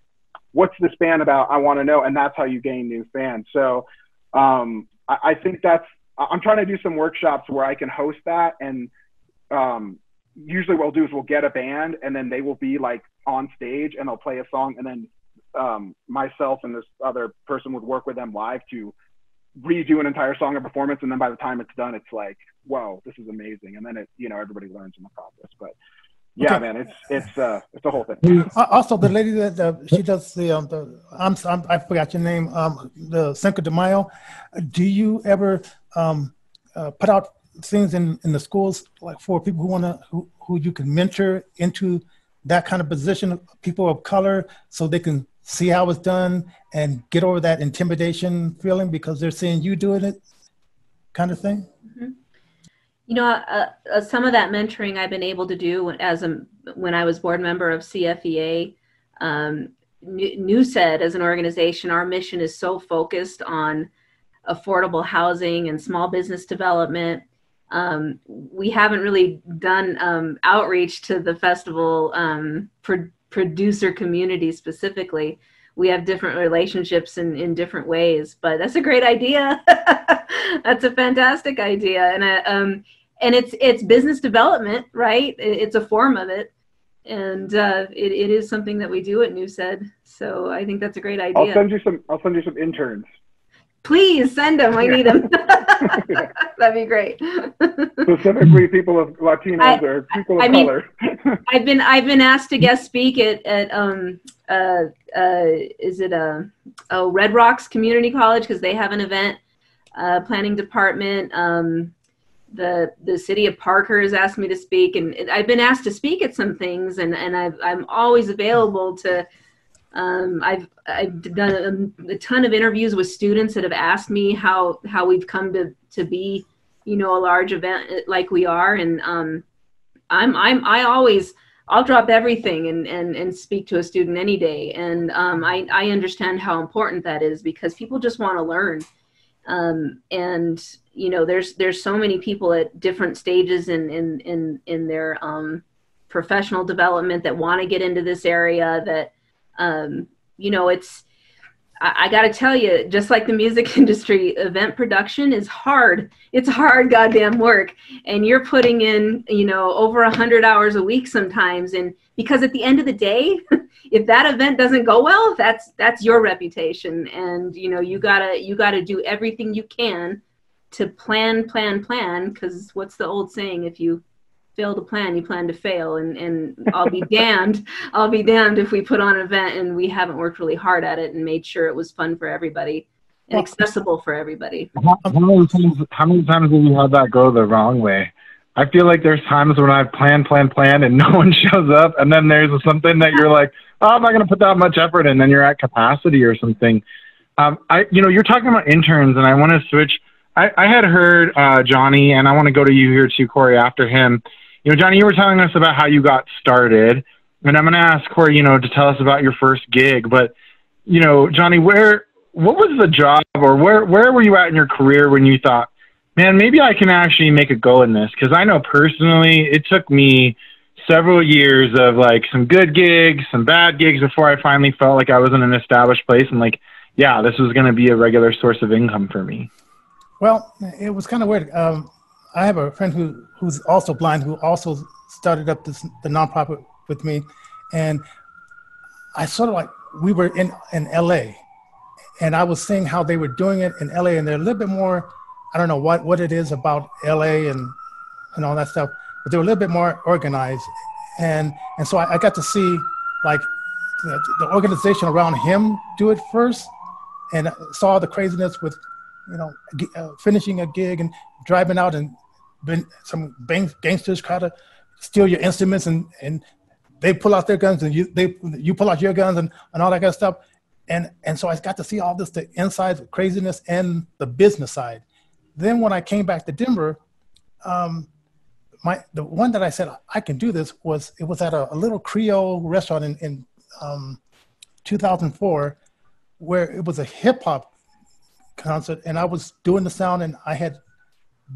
what's this band about? I want to know. And that's how you gain new fans. So um, I, I think that's, I'm trying to do some workshops where I can host that. And um, usually what we'll do is we'll get a band and then they will be like on stage and they'll play a song and then um, myself and this other person would work with them live to redo an entire song or performance and then by the time it's done it's like whoa this is amazing and then it you know everybody learns in the process but yeah Okay. man it's it's uh it's a whole thing Uh, Also, the lady that uh, she does the, um, the I'm, I'm I forgot your name, um, the Cinco de Mayo. Do you ever um, uh, put out things in, in the schools like for people who want to who, who you can mentor into that kind of position, of people of color, so they can see how it's done and get over that intimidation feeling because they're seeing you doing it, kind of thing. You know, uh, uh, some of that mentoring I've been able to do as a when I was board member of CFEA. Um, NewSed as an organization, our mission is so focused on affordable housing and small business development. Um, we haven't really done um, outreach to the festival um, producer community specifically. We have different relationships in, in different ways, but that's a great idea. that's a fantastic idea, and I, um, and it's it's business development, right? It's a form of it, and uh, it, it is something that we do at NewSed. So I think that's a great idea i'll send you some i'll send you some interns Please send them. I need them. That'd be great. specifically people of latinos I- or people of I mean- color I've been I've been asked to guest speak at at um uh uh is it a oh Red Rocks Community College because they have an event uh, planning department um the the city of Parker has asked me to speak and I've been asked to speak at some things and and I've, I'm always available to um, I've I've done a, a ton of interviews with students that have asked me how how we've come to to be you know a large event like we are. And um, I'm I'm I always I'll drop everything and and and speak to a student any day. And um, I I understand how important that is because people just want to learn. Um, and you know there's there's so many people at different stages in in in in their um, professional development that want to get into this area that um, you know it's I, I got to tell you just like the music industry event production is hard. It's hard goddamn work. And you're putting in you know over a hundred hours a week sometimes. And because at the end of the day if that event doesn't go well that's that's your reputation. And you know you gotta you gotta do everything you can to plan plan plan. Because what's the old saying? If you fail to plan you plan to fail and and i'll be damned i'll be damned if we put on an event and we haven't worked really hard at it and made sure it was fun for everybody and accessible for everybody How, how many times? How many times have you had that go the wrong way? I feel like there's times when I've planned, planned, planned, and no one shows up, and then there's something that you're like, oh, I'm not going to put that much effort, and then you're at capacity or something. Um, I, you know, you're talking about interns, and I want to switch. I, I had heard uh, Johnnie, and I want to go to you here too, Kori, after him. You know, Johnnie, you were telling us about how you got started, and I'm going to ask Kori, you know, to tell us about your first gig. But, you know, Johnnie, where, what was the job, or where, where were you at in your career when you thought, man, maybe I can actually make a go in this? Because I know personally, it took me several years of like some good gigs, some bad gigs before I finally felt like I was in an established place and like, yeah, this was going to be a regular source of income for me. Well, it was kind of weird. Um, I have a friend who who's also blind who also started up this the nonprofit with me, and I sort of like we were in in L.A. and I was seeing how they were doing it in L.A. and they're a little bit more. I don't know what what it is about L.A. and and all that stuff, but they were a little bit more organized, and and so I, I got to see like the, the organization around him do it first, and saw the craziness with you know, uh, finishing a gig and driving out and been, some gangsters try to steal your instruments and, and they pull out their guns and you, they, you pull out your guns and, and all that kind of stuff. And, and so I got to see all this, the inside craziness and the business side. Then when I came back to Denver, um, my the one that I said I can do this was it was at a, a little Creole restaurant in, in um, 2004, where it was a hip hop concert, and I was doing the sound, and I had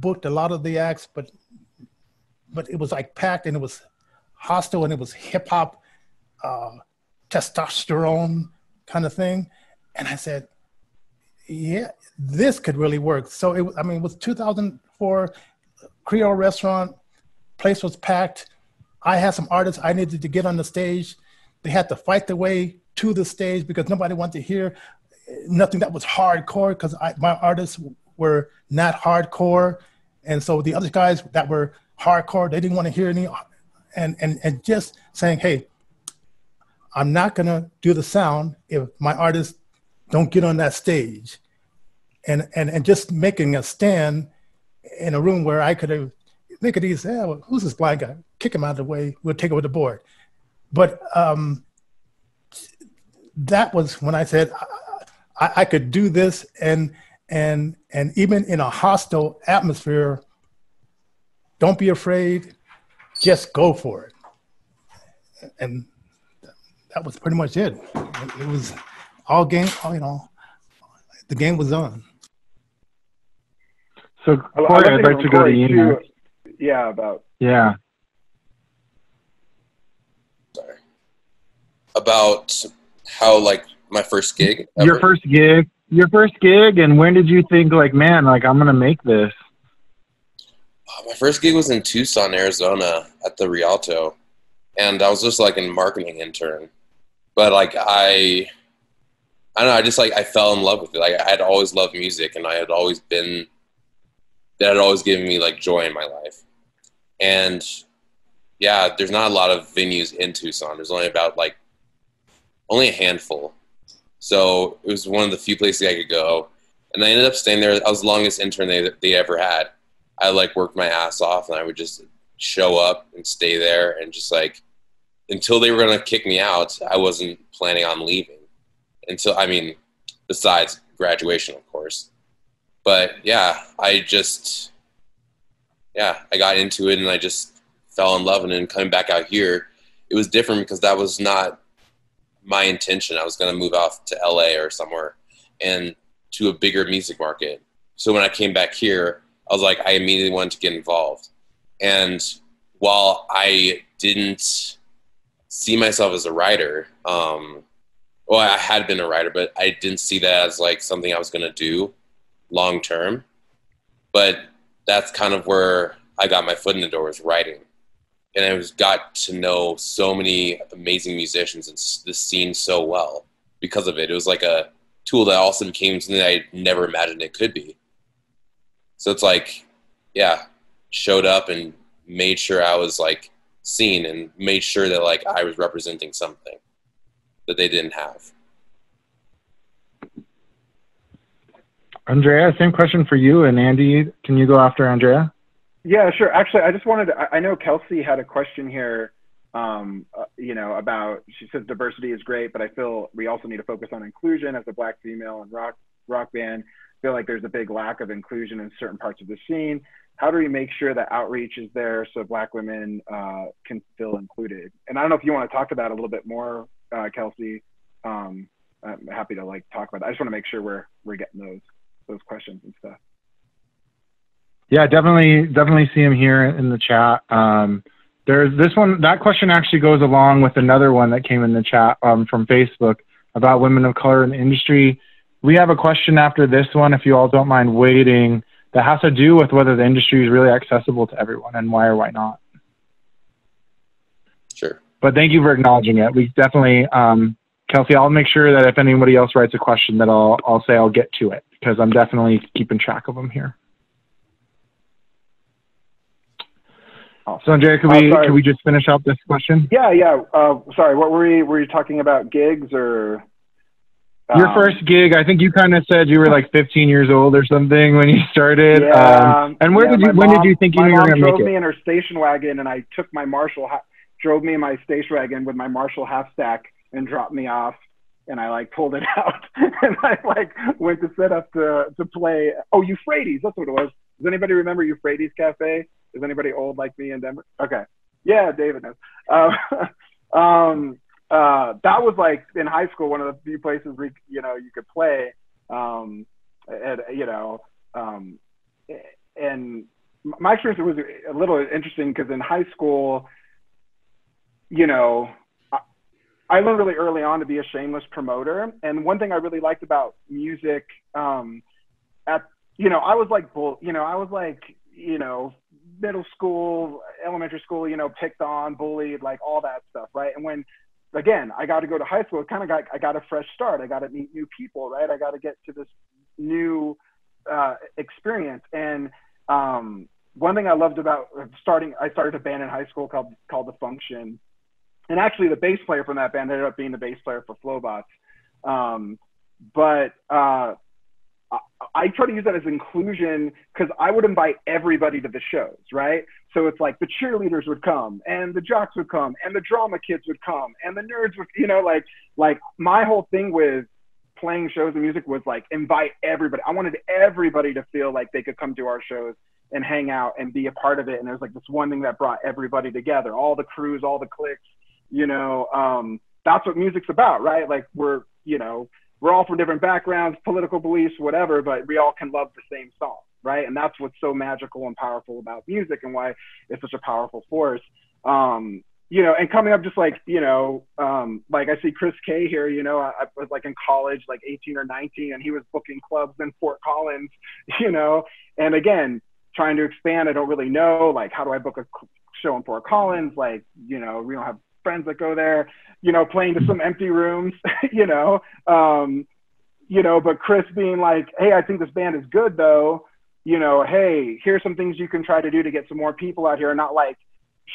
booked a lot of the acts, but but it was like packed, and it was hostile, and it was hip hop, uh, testosterone kind of thing, and I said, yeah, this could really work. So it, I mean, it was 2004 Creole restaurant place was packed. I had some artists I needed to get on the stage. They had to fight their way to the stage because nobody wanted to hear nothing that was hardcore because my artists were not hardcore. And so the other guys that were hardcore, they didn't want to hear any. And, and, and just saying, hey, I'm not going to do the sound if my artists don't get on that stage. And, and, and just making a stand in a room where I could have look at these, yeah, well, who's this blind guy? Kick him out of the way. We'll take over the board. But um, that was when I said I, I, could do this, and and and even in a hostile atmosphere, don't be afraid, just go for it. And that was pretty much it. It was all game. You know, the game was on. So Kori, I'd like to go to you yeah, about. Yeah. Sorry. About how like my first gig. Ever. Your first gig. Your first gig, and when did you think like, man, like I'm gonna make this? Uh, my first gig was in Tucson, Arizona, at the Rialto, and I was just like a marketing intern. But like I, I don't know. I just like I fell in love with it. Like I had always loved music, and I had always been that had always given me like joy in my life. And yeah, there's not a lot of venues in Tucson. There's only about like only a handful. So it was one of the few places I could go. And I ended up staying there. I was the longest intern they, they ever had. I like worked my ass off and I would just show up and stay there and just like until they were going to kick me out, I wasn't planning on leaving. Until, I mean, besides graduation, of course. But yeah, I just yeah, I got into it and I just fell in love. And then coming back out here, it was different because that was not my intention. I was going to move off to LA or somewhere and to a bigger music market. So when I came back here, I was like, I immediately wanted to get involved. And while I didn't see myself as a writer, um, well, I had been a writer, but I didn't see that as like something I was going to do long term. But that's kind of where I got my foot in the door was writing. And I was got to know so many amazing musicians and the scene so well because of it. It was like a tool that also became something I never imagined it could be. So it's like, yeah, showed up and made sure I was like seen and made sure that like I was representing something that they didn't have. Andrea, same question for you. And Andy, can you go after Andrea? Yeah, sure. Actually, I just wanted to, I know Kelsey had a question here, um, uh, you know, about, she says diversity is great, but I feel we also need to focus on inclusion as a black female and rock, rock band. I feel like there's a big lack of inclusion in certain parts of the scene. How do we make sure that outreach is there so black women uh, can feel included? And I don't know if you want to talk to that a little bit more, uh, Kelsey. Um, I'm happy to like talk about that. I just want to make sure we're, we're getting those those questions and stuff. Yeah, definitely, definitely see him here in the chat. Um, there's this one. That question actually goes along with another one that came in the chat um, from Facebook about women of color in the industry. We have a question after this one, if you all don't mind waiting, that has to do with whether the industry is really accessible to everyone and why or why not. Sure. But thank you for acknowledging it. We definitely, um, Kelsey, I'll make sure that if anybody else writes a question, that I'll I'll say I'll get to it because I'm definitely keeping track of them here. So Andrea, can we uh, can we just finish up this question? Yeah, yeah. Uh, sorry, what were we were you talking about gigs or? Your Um, first gig, I think you kind of said you were like 15 years old or something when you started. Yeah, um, and where yeah, did you? When mom- did you think you were going to make it? My drove me in her station wagon, and I took my Marshall, ha- drove me in my station wagon with my Marshall half stack, and dropped me off. And I like pulled it out, and I like went to set up to to play. Oh, Euphrates, that's what it was. Does anybody remember Euphrates Cafe? Is anybody old like me in Denver? Okay, yeah, David knows. Um, um, uh, that was like in high school one of the few places where you know you could play. Um, and you know, um, and my experience was a little interesting because in high school, you know, I, I learned really early on to be a shameless promoter. And one thing I really liked about music, um, at you know, I was like bull, you know, I was like, you know, middle school, elementary school, you know, picked on, bullied, like all that stuff, right? And when again, I got to go to high school, it kind of got I got a fresh start. I got to meet new people, right? I got to get to this new uh, experience. And um, one thing I loved about starting, I started a band in high school called called The Function, and actually the bass player from that band ended up being the bass player for Flobots. Um, but uh, I, try to use that as inclusion because I would invite everybody to the shows, right? So it's like the cheerleaders would come, and the jocks would come, and the drama kids would come, and the nerds would, you know, like like my whole thing with playing shows and music was like invite everybody. I wanted everybody to feel like they could come to our shows and hang out and be a part of it. And there's like this one thing that brought everybody together, all the crews, all the cliques, you know, um, that's what music's about, right? Like we're, you know, we're all from different backgrounds, political beliefs, whatever, but we all can love the same song, right? And that's what's so magical and powerful about music and why it's such a powerful force. Um, you know, and coming up just like, you know, um, like I see Chris K here, you know, I, I was like in college, like 18 or 19, and he was booking clubs in Fort Collins, you know, and again, trying to expand, I don't really know, like, how do I book a show in Fort Collins? Like, you know, we don't have friends that go there, you know, playing to some empty rooms, you know, um, you know, but Chris being like, hey, I think this band is good though, you know, hey, here's some things you can try to do to get some more people out here, and not like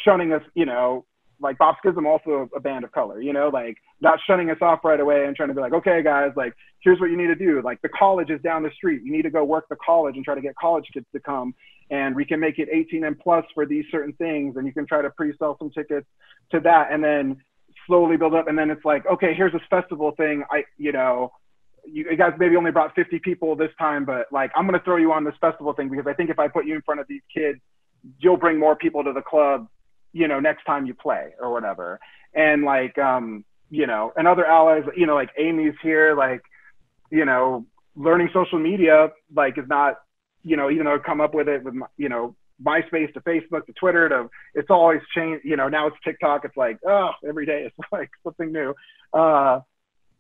shunning us, you know, like Bop Skizzum also a band of color, you know, like not shunning us off right away and trying to be like, okay, guys, like here's what you need to do. Like the college is down the street. You need to go work the college and try to get college kids to come. And we can make it 18 and plus for these certain things. And you can try to pre-sell some tickets to that and then slowly build up. And then it's like, okay, here's this festival thing. I, you know, you guys maybe only brought 50 people this time, but like I'm going to throw you on this festival thing because I think if I put you in front of these kids, you'll bring more people to the club you know, next time you play or whatever. And like, um, you know, and other allies, you know, like Amy's here, like, you know, learning social media, like is not, you know, even though I come up with it with, my, you know, MySpace to Facebook to Twitter to, it's always changed, you know, now it's TikTok. It's like, oh, every day it's like something new. Uh,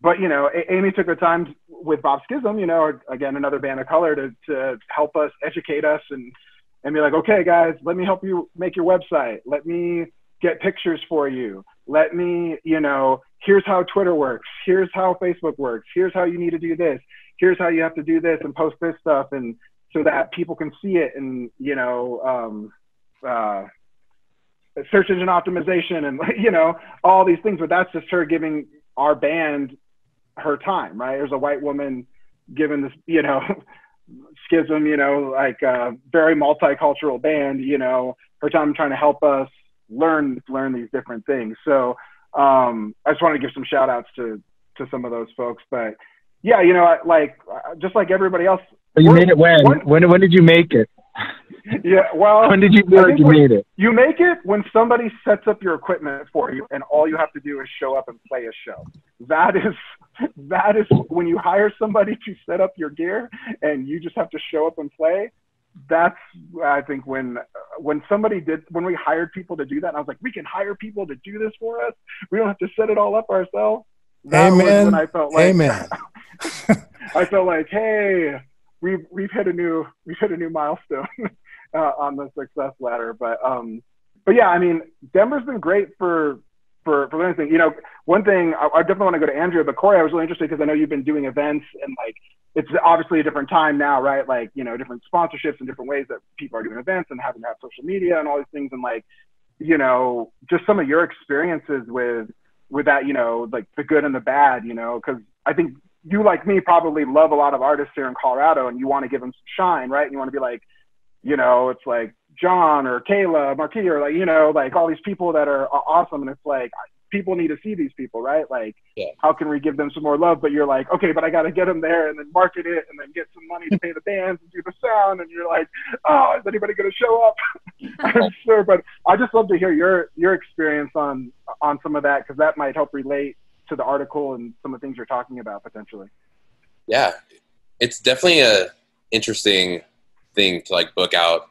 but you know, A- Amy took the time with Bop Skizzum, you know, again, another band of color to, to help us educate us and, and be like, okay, guys, let me help you make your website. Let me get pictures for you. Let me, you know, here's how Twitter works. Here's how Facebook works. Here's how you need to do this. Here's how you have to do this and post this stuff. And so that people can see it and, you know, um, uh, search engine optimization and, you know, all these things. But that's just her giving our band her time, right? There's a white woman given this, you know, Skizzum, you know, like a very multicultural band, you know, her time trying to help us learn learn these different things. So um, I just want to give some shout outs to to some of those folks. But yeah, you know, like just like everybody else. But you we're- made it when? what- When when did you make it? Yeah, well, When did you feel like you when- made it? you make it when somebody sets up your equipment for you, and all you have to do is show up and play a show. That is that is when you hire somebody to set up your gear, and you just have to show up and play. That's I think when when somebody did when we hired people to do that, I was like, we can hire people to do this for us. We don't have to set it all up ourselves. That was Amen. when I felt like Amen. I felt like, hey, we've we've hit a new we've hit a new milestone uh, on the success ladder. But um, but yeah, I mean, Denver's been great for for for anything. You know, one thing I, I definitely want to go to Andrea, but Kori, I was really interested because I know you've been doing events and like it's obviously a different time now, right? Like you know, different sponsorships and different ways that people are doing events and having to have social media and all these things and like you know, just some of your experiences with with that, you know, like the good and the bad, you know, because I think you like me probably love a lot of artists here in Colorado and you want to give them some shine, right? And you want to be like, you know, it's like John or Kayla, Marquis, or like, you know, like all these people that are awesome. And it's like, people need to see these people, right? Like, Yeah. how can we give them some more love? But you're like, okay, but I got to get them there and then market it and then get some money to pay the bands and do the sound. And you're like, oh, is anybody going to show up? I'm sure, but I just love to hear your your experience on on some of that because that might help relate to the article and some of the things you're talking about potentially. yeah. It's definitely a interesting thing to like book out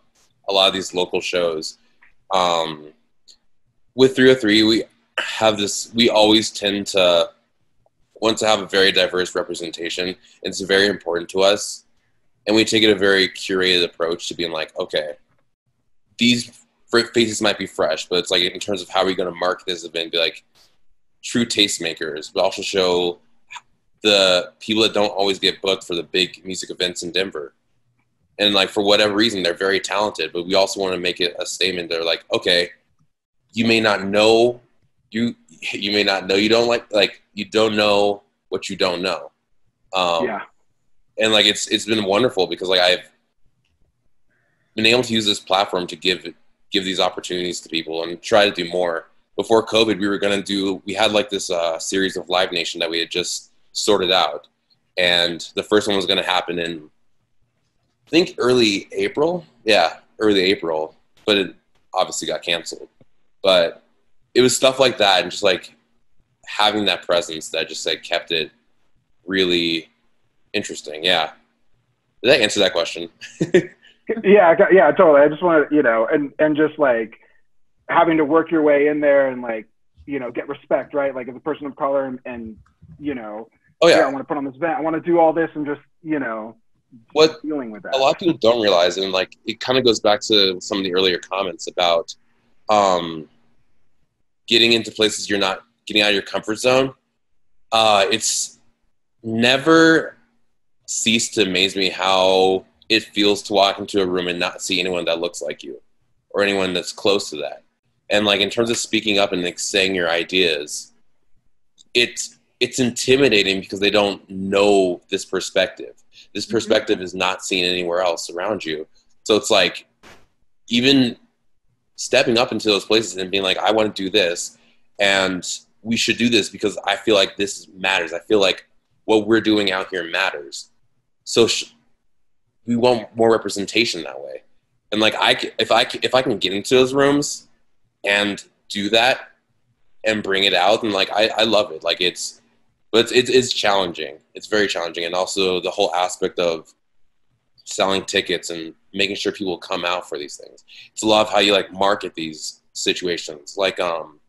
a lot of these local shows. Um with 303 we have this we always tend to want to have a very diverse representation. It's very important to us. And we take it a very curated approach to being like okay these faces might be fresh but it's like in terms of how are we going to market this event be like true tastemakers but also show the people that don't always get booked for the big music events in Denver. And like for whatever reason, they're very talented, but we also want to make it a statement. They're like, okay, you may not know you you may not know you don't like like you don't know what you don't know. Um, yeah, and like it's it's been wonderful because like I've been able to use this platform to give give these opportunities to people and try to do more. Before COVID, we were gonna do we had like this uh, series of Live Nation that we had just sorted out, and the first one was gonna happen in I think early April. Yeah, early April, but it obviously got canceled. But it was stuff like that, and just like having that presence that just like kept it really interesting. Yeah. Did that answer that question? yeah, yeah, totally. I just want to, you know, and and just like having to work your way in there and like, you know, get respect, right? Like as a person of color and, and you know, Oh yeah, I want to put on this event. I want to do all this and just, you know, What dealing with that. a lot of people don't realize, and like it kind of goes back to some of the earlier comments about um, getting into places you're not getting out of your comfort zone. Uh, it's never ceased to amaze me how it feels to walk into a room and not see anyone that looks like you or anyone that's close to that. And like in terms of speaking up and like saying your ideas, it's it's intimidating because they don't know this perspective. This mm-hmm. perspective is not seen anywhere else around you. So it's like even stepping up into those places and being like, I want to do this, and we should do this because I feel like this matters. I feel like what we're doing out here matters. So sh- we want more representation that way. And like i if i if I can get into those rooms and do that and bring it out, and like I, I love it. Like it's, but it's, it's challenging. It's very challenging, and also the whole aspect of selling tickets and making sure people come out for these things. It's a lot of how you like market these situations. Like um,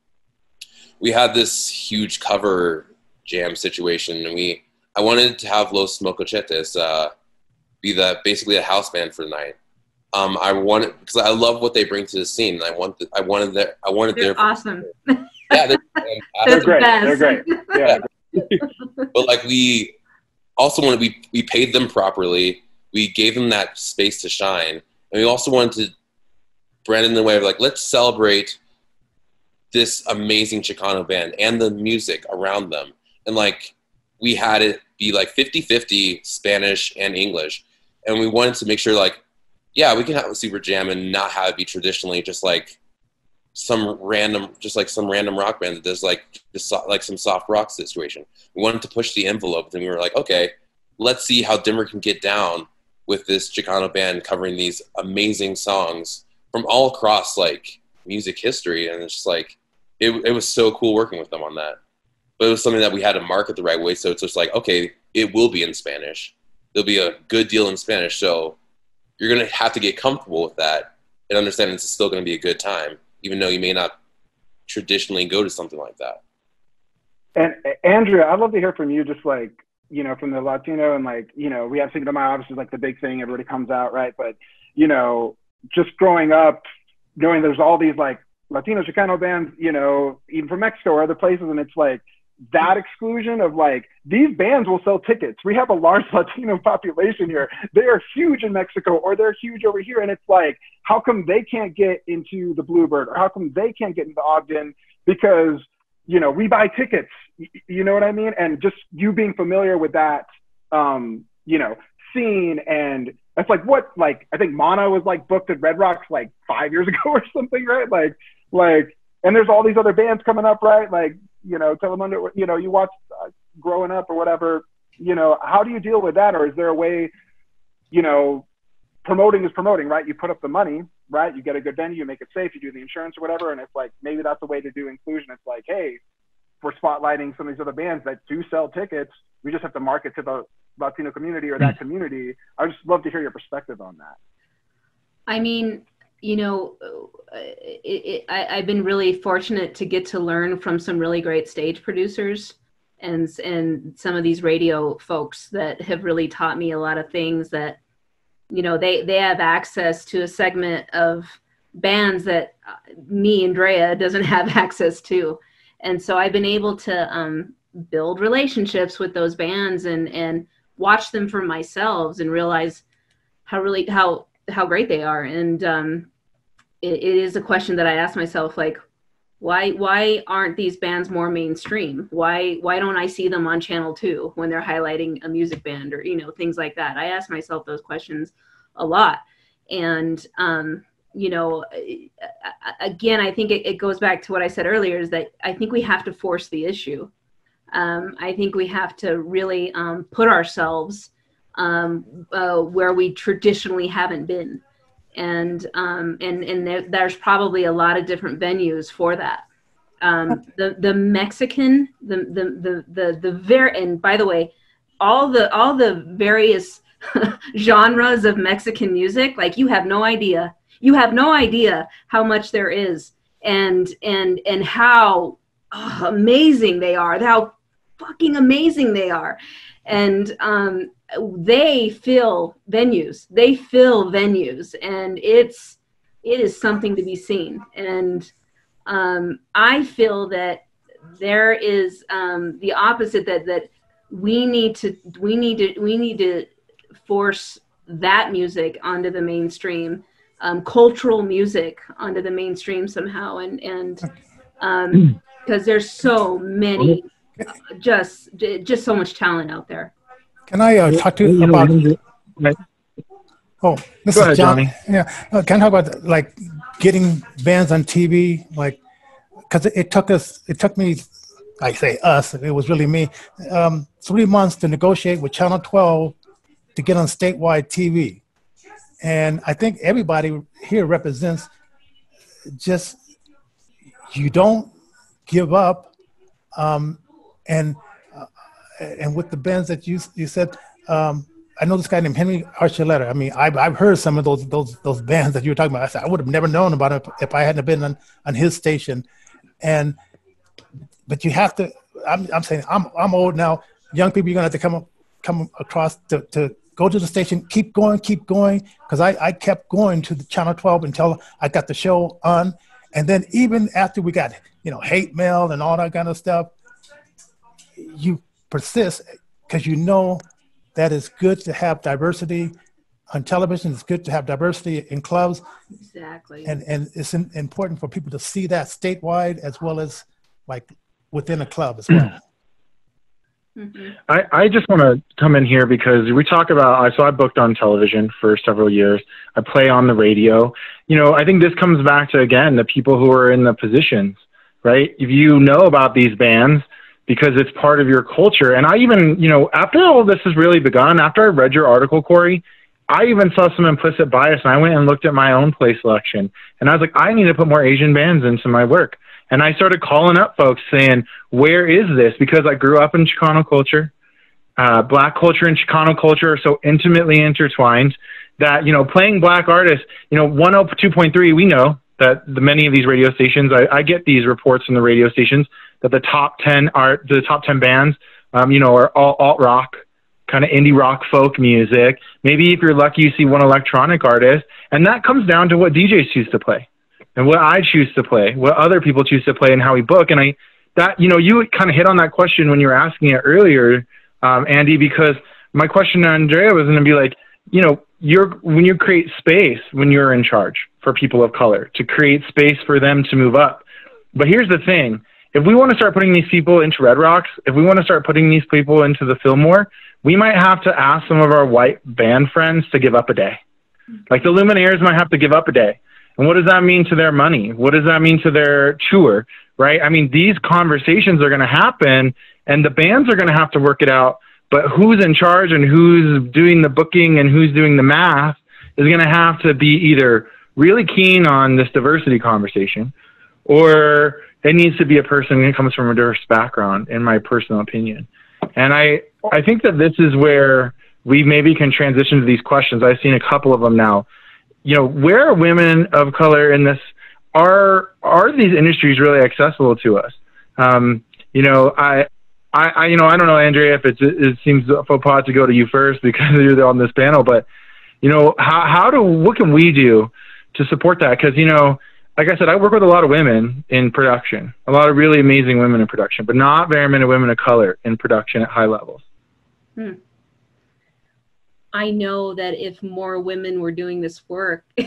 we had this huge cover jam situation, and we I wanted to have Los Mocochetes uh, be the basically a house band for the night. Um, I wanted because I love what they bring to the scene. and I want the, I wanted their I wanted They're their awesome. yeah they're, They're great. best. They're great. Yeah. but like we also wanted we we paid them properly. We gave them that space to shine, and we also wanted to brand in the way of like let's celebrate this amazing Chicano band and the music around them, and like we had it be like 50-50 Spanish and English, and we wanted to make sure like yeah we can have a super jam and not have it be traditionally just like some random just like some random rock band that does like just like some soft rock situation we wanted to push the envelope. Then we were like, okay, let's see how Denver can get down with this Chicano band covering these amazing songs from all across like music history. And it's just like, it, it was so cool working with them on that. But it was something that we had to market the right way. So it's just like, okay, it will be in Spanish. There'll be a good deal in Spanish. So you're going to have to get comfortable with that and understand it's still going to be a good time, even though you may not traditionally go to something like that. And Andrea, I'd love to hear from you, just like you know, from the Latino and like you know, we have Cinco de Mayo, obviously like the big thing, everybody comes out, right? But you know, just growing up, knowing there's all these like Latino Chicano bands, you know, even from Mexico or other places, and it's like that exclusion of like these bands will sell tickets. We have a large Latino population here. They are huge in Mexico or they're huge over here, and it's like, how come they can't get into the Bluebird or how come they can't get into Ogden because you know, we buy tickets, You know what I mean? And just you being familiar with that, um, you know, scene and it's like what like I think Mana was like booked at Red Rocks like five years ago or something, right? Like like and there's all these other bands coming up, right? Like you know, Telemundo, you know, you watch uh, growing up or whatever. You know, how do you deal with that, or is there a way, you know, promoting is promoting, right? You put up the money, right? You get a good venue, you make it safe, you do the insurance or whatever, and it's like maybe that's a way to do inclusion. It's like, hey, we're spotlighting some of these other bands that do sell tickets. We just have to market to the Latino community or that community. I would just love to hear your perspective on that. I mean, you know, uh, it, it, I, I've been really fortunate to get to learn from some really great stage producers and and some of these radio folks that have really taught me a lot of things that, you know, they they have access to a segment of bands that uh, me, Andrea, doesn't have access to, and so I've been able to um, build relationships with those bands and and watch them for myself and realize how really how how great they are. And um, it, it is a question that i ask myself like why why aren't these bands more mainstream? Why why don't i see them on channel 2 when they're highlighting a music band or you know things like that? I ask myself those questions a lot. And um, you know again i think it, it goes back to what i said earlier is that i think we have to force the issue. Um, i think we have to really um, put ourselves um, uh, where we traditionally haven't been, and um, and and there, there's probably a lot of different venues for that. Um, the the Mexican the the the the the very and by the way, all the all the various genres of Mexican music, like you have no idea. You have no idea how much there is, and and and how oh, amazing they are. How fucking amazing they are, and um, they fill venues. They fill venues and it's it is something to be seen. And um, i feel that there is um, the opposite that that we need to we need to we need to force that music onto the mainstream um, cultural music onto the mainstream somehow. And and because there's so many uh, just just so much talent out there Can I uh, talk to you about? Oh, this Go is ahead, John. Johnnie. Yeah, uh, can I talk about like getting bands on TV? Like, because it, it took us, it took me, I say us, it was really me, um, three months to negotiate with Channel 12 to get on statewide TV, and I think everybody here represents just you don't give up, um, and and with the bands that you you said. Um, I know this guy named Henry Archuleta. I mean, I've, I've heard some of those those those bands that you were talking about. I said I would have never known about it if I hadn't been on, on his station. And but you have to. I'm, I'm saying I'm I'm old now. Young people, you're gonna have to come come across to, to go to the station. Keep going, keep going. Because I I kept going to the channel 12 until I got the show on. And then even after we got you know hate mail and all that kind of stuff, you persist because you know that it's good to have diversity on television. It's good to have diversity in clubs, exactly and and it's in, important for people to see that statewide as well as like within a club as well. Mhm. I, I just want to come in here because we talk about, I so I booked on television for several years. I play on the radio. You know, I think this comes back to, again, the people who are in the positions, right? If you know about these bands because it's part of your culture. And I even, you know, after all this has really begun, after I read your article, Kori, I even saw some implicit bias and I went and looked at my own play selection. And I was like, I need to put more Asian bands into my work. And I started calling up folks saying, where is this? Because I grew up in Chicano culture. Uh, black culture and Chicano culture are so intimately intertwined that, you know, playing black artists, you know, 102.3, we know that the many of these radio stations, I, I get these reports from the radio stations that the top 10 are, the top 10 bands, um, you know, are all alt rock, kind of indie rock folk music. Maybe if you're lucky, you see one electronic artist. And that comes down to what DJs choose to play and what I choose to play, what other people choose to play, and how we book. And I, that, you know, you kind of hit on that question when you were asking it earlier, um, Andy, because my question to Andrea was going to be like, you know, you're, when you create space, when you're in charge for people of color, to create space for them to move up. But here's the thing if we want to start putting these people into Red Rocks, if we want to start putting these people into the Fillmore, we might have to ask some of our white band friends to give up a day. Like the Lumineers might have to give up a day. And what does that mean to their money? What does that mean to their tour? Right? I mean, these conversations are going to happen and the bands are going to have to work it out. But who's in charge and who's doing the booking and who's doing the math is going to have to be either really keen on this diversity conversation or it needs to be a person who comes from a diverse background, in my personal opinion. And I, I think that this is where we maybe can transition to these questions. I've seen a couple of them now. You know, where are women of color in this? Are are these industries really accessible to us? Um, you know, I, I, I, you know, I don't know, Andrea, if it's, it seems faux pas to go to you first because you're on this panel, but you know, how how do what can we do to support that? Because you know, like I said, I work with a lot of women in production, a lot of really amazing women in production, but not very many women of color in production at high levels. Hmm. I know that if more women were doing this work,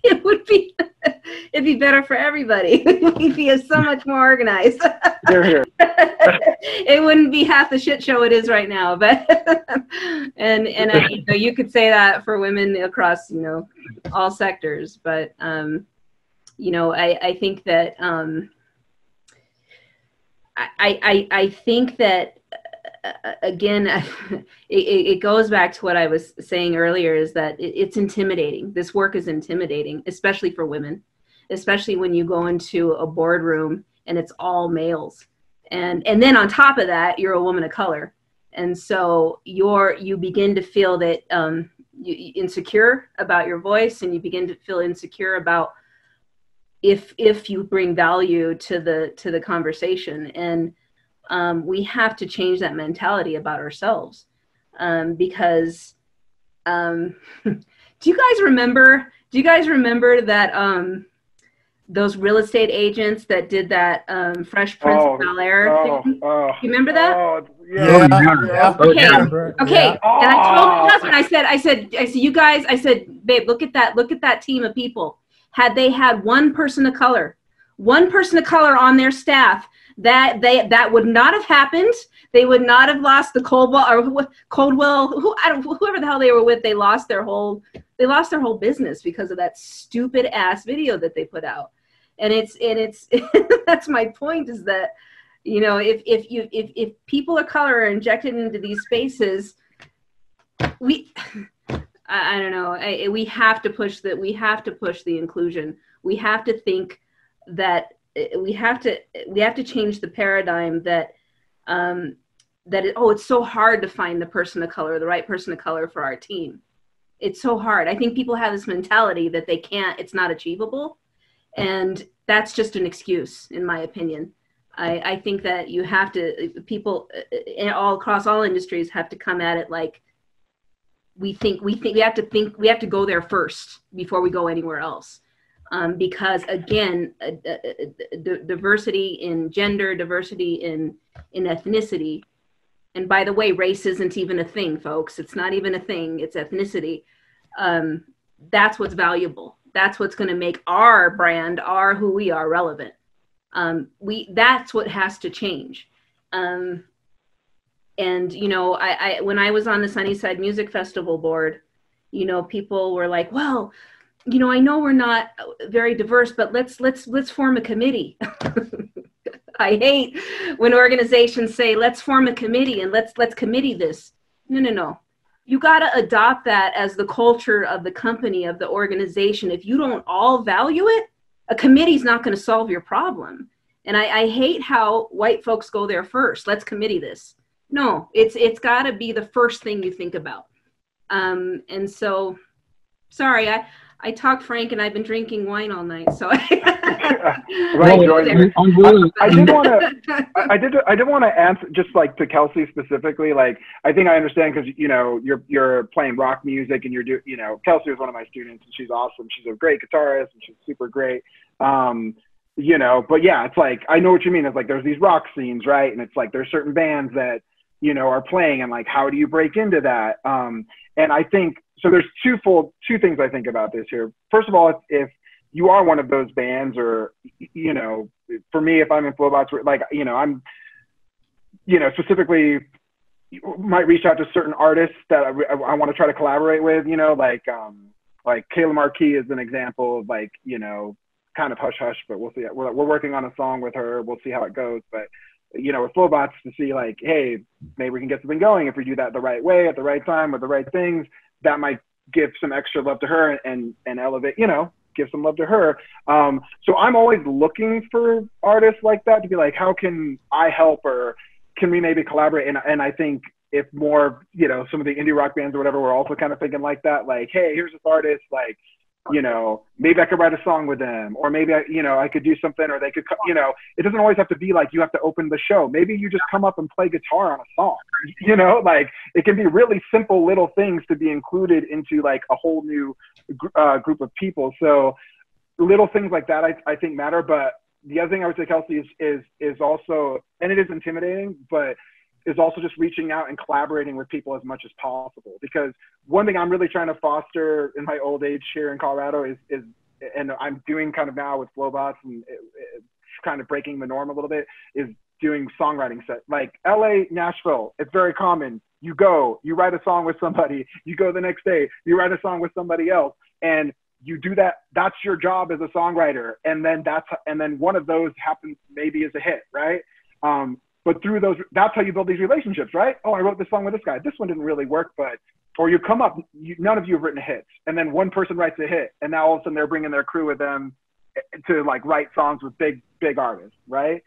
it would be it'd be better for everybody. We'd be so much more organized. Here, here. it wouldn't be half the shit show it is right now. But and and I, you know you could say that for women across you know all sectors. But um, you know I I think that um, I I I think that again, it, it, goes back to what I was saying earlier is that it, it's intimidating. This work is intimidating, especially for women, especially when you go into a boardroom and it's all males. And, and then on top of that, you're a woman of color. And so you're, you begin to feel that um, you, insecure about your voice and you begin to feel insecure about if, if you bring value to the, to the conversation. And, um, we have to change that mentality about ourselves um, because um, do you guys remember do you guys remember that um, those real estate agents that did that um, fresh prince Oh, of bel air Oh, thing oh, you remember that oh, Yeah, yeah. yeah. Okay. Okay, Yeah. and I told my Oh. husband, I said, I said, I said, you guys, I said, babe, look at that, look at that team of people. Had they had one person of color, one person of color on their staff, that they that would not have happened. They would not have lost the Coldwell or Coldwell, who I don't, whoever the hell they were with. They lost their whole, they lost their whole business because of that stupid ass video that they put out. And it's and it's that's my point is that you know if if you if if people of color are injected into these spaces we I, don't know I, we have to push that we have to push the inclusion we have to think that we have to we have to change the paradigm that um, that it, oh it's so hard to find the person of color the right person of color for our team. It's so hard. I think people have this mentality that they can't it's not achievable. And that's just an excuse in my opinion. I, I think that you have to people uh, all across all industries have to come at it like we think we think we have to think we have to go there first before we go anywhere else um, because again uh, uh, uh, diversity in gender diversity in in ethnicity. And by the way race isn't even a thing folks. It's not even a thing. It's ethnicity. Um, that's what's valuable. That's what's going to make our brand our who we are relevant. Um, we that's what has to change. Um, and you know I, I when i was on the sunnyside music festival board you know people were like well you know i know we're not very diverse but let's let's let's form a committee. I hate when organizations say let's form a committee and let's let's committee this. No no no. You got to adopt that as the culture of the company of the organization. If you don't all value it a committee's not going to solve your problem. And I, I hate how white folks go there first. Let's committee this. No it's it's got to be the first thing you think about. Um and so sorry i i talked frank and i've been drinking wine all night so Right, go I'm I did want to. I I did. I did want to answer just like to Kelsey specifically. Like, I think I understand because you know you're you're playing rock music and you're do. You know, Kelsey was one of my students and she's awesome. She's a great guitarist and she's super great. Um, you know, but yeah, it's like I know what you mean. It's like there's these rock scenes, right? And it's like there's certain bands that you know are playing and like how do you break into that? Um, and I think so. There's twofold two things I think about this here. First of all, if, if you are one of those bands or you know, for me, if I'm in Flobots, like, you know, I'm, you know, specifically might reach out to certain artists that I, I want to try to collaborate with, you know, like, um, like Kayla Marque is an example of like, you know, kind of hush hush, but we'll see. We're, we're working on a song with her. We'll see how it goes. But, you know, with Flobots to see like, hey, maybe we can get something going if we do that the right way at the right time with the right things. That might give some extra love to her and and elevate, you know, give some love to her. Um, so I'm always looking for artists like that to be like, how can I help or can we maybe collaborate? And and I think if more, you know, some of the indie rock bands or whatever, we're also kind of thinking like that, like, hey, here's this artist, like, you know, maybe I could write a song with them, or maybe I, you know, I could do something, or they could, you know, it doesn't always have to be like you have to open the show. Maybe you just come up and play guitar on a song, you know, like it can be really simple little things to be included into like a whole new uh, group of people. So little things like that, I, I think matter. But the other thing I would say, Kelsey, is is is also, and it is intimidating, but is also just reaching out and collaborating with people as much as possible. Because one thing I'm really trying to foster in my old age here in Colorado is, is and I'm doing kind of now with Flobots and it, kind of breaking the norm a little bit, is doing songwriting set. Like LA, Nashville, it's very common. You go, you write a song with somebody, you go the next day, you write a song with somebody else, and you do that. That's your job as a songwriter, and then that's and then one of those happens maybe as a hit, right? Um, but through those, that's how you build these relationships, right? Oh, I wrote this song with this guy. This one didn't really work, but or you come up, you, none of you have written hits, and then one person writes a hit, and now all of a sudden they're bringing their crew with them eh, eh, to like write songs with big big artists, right?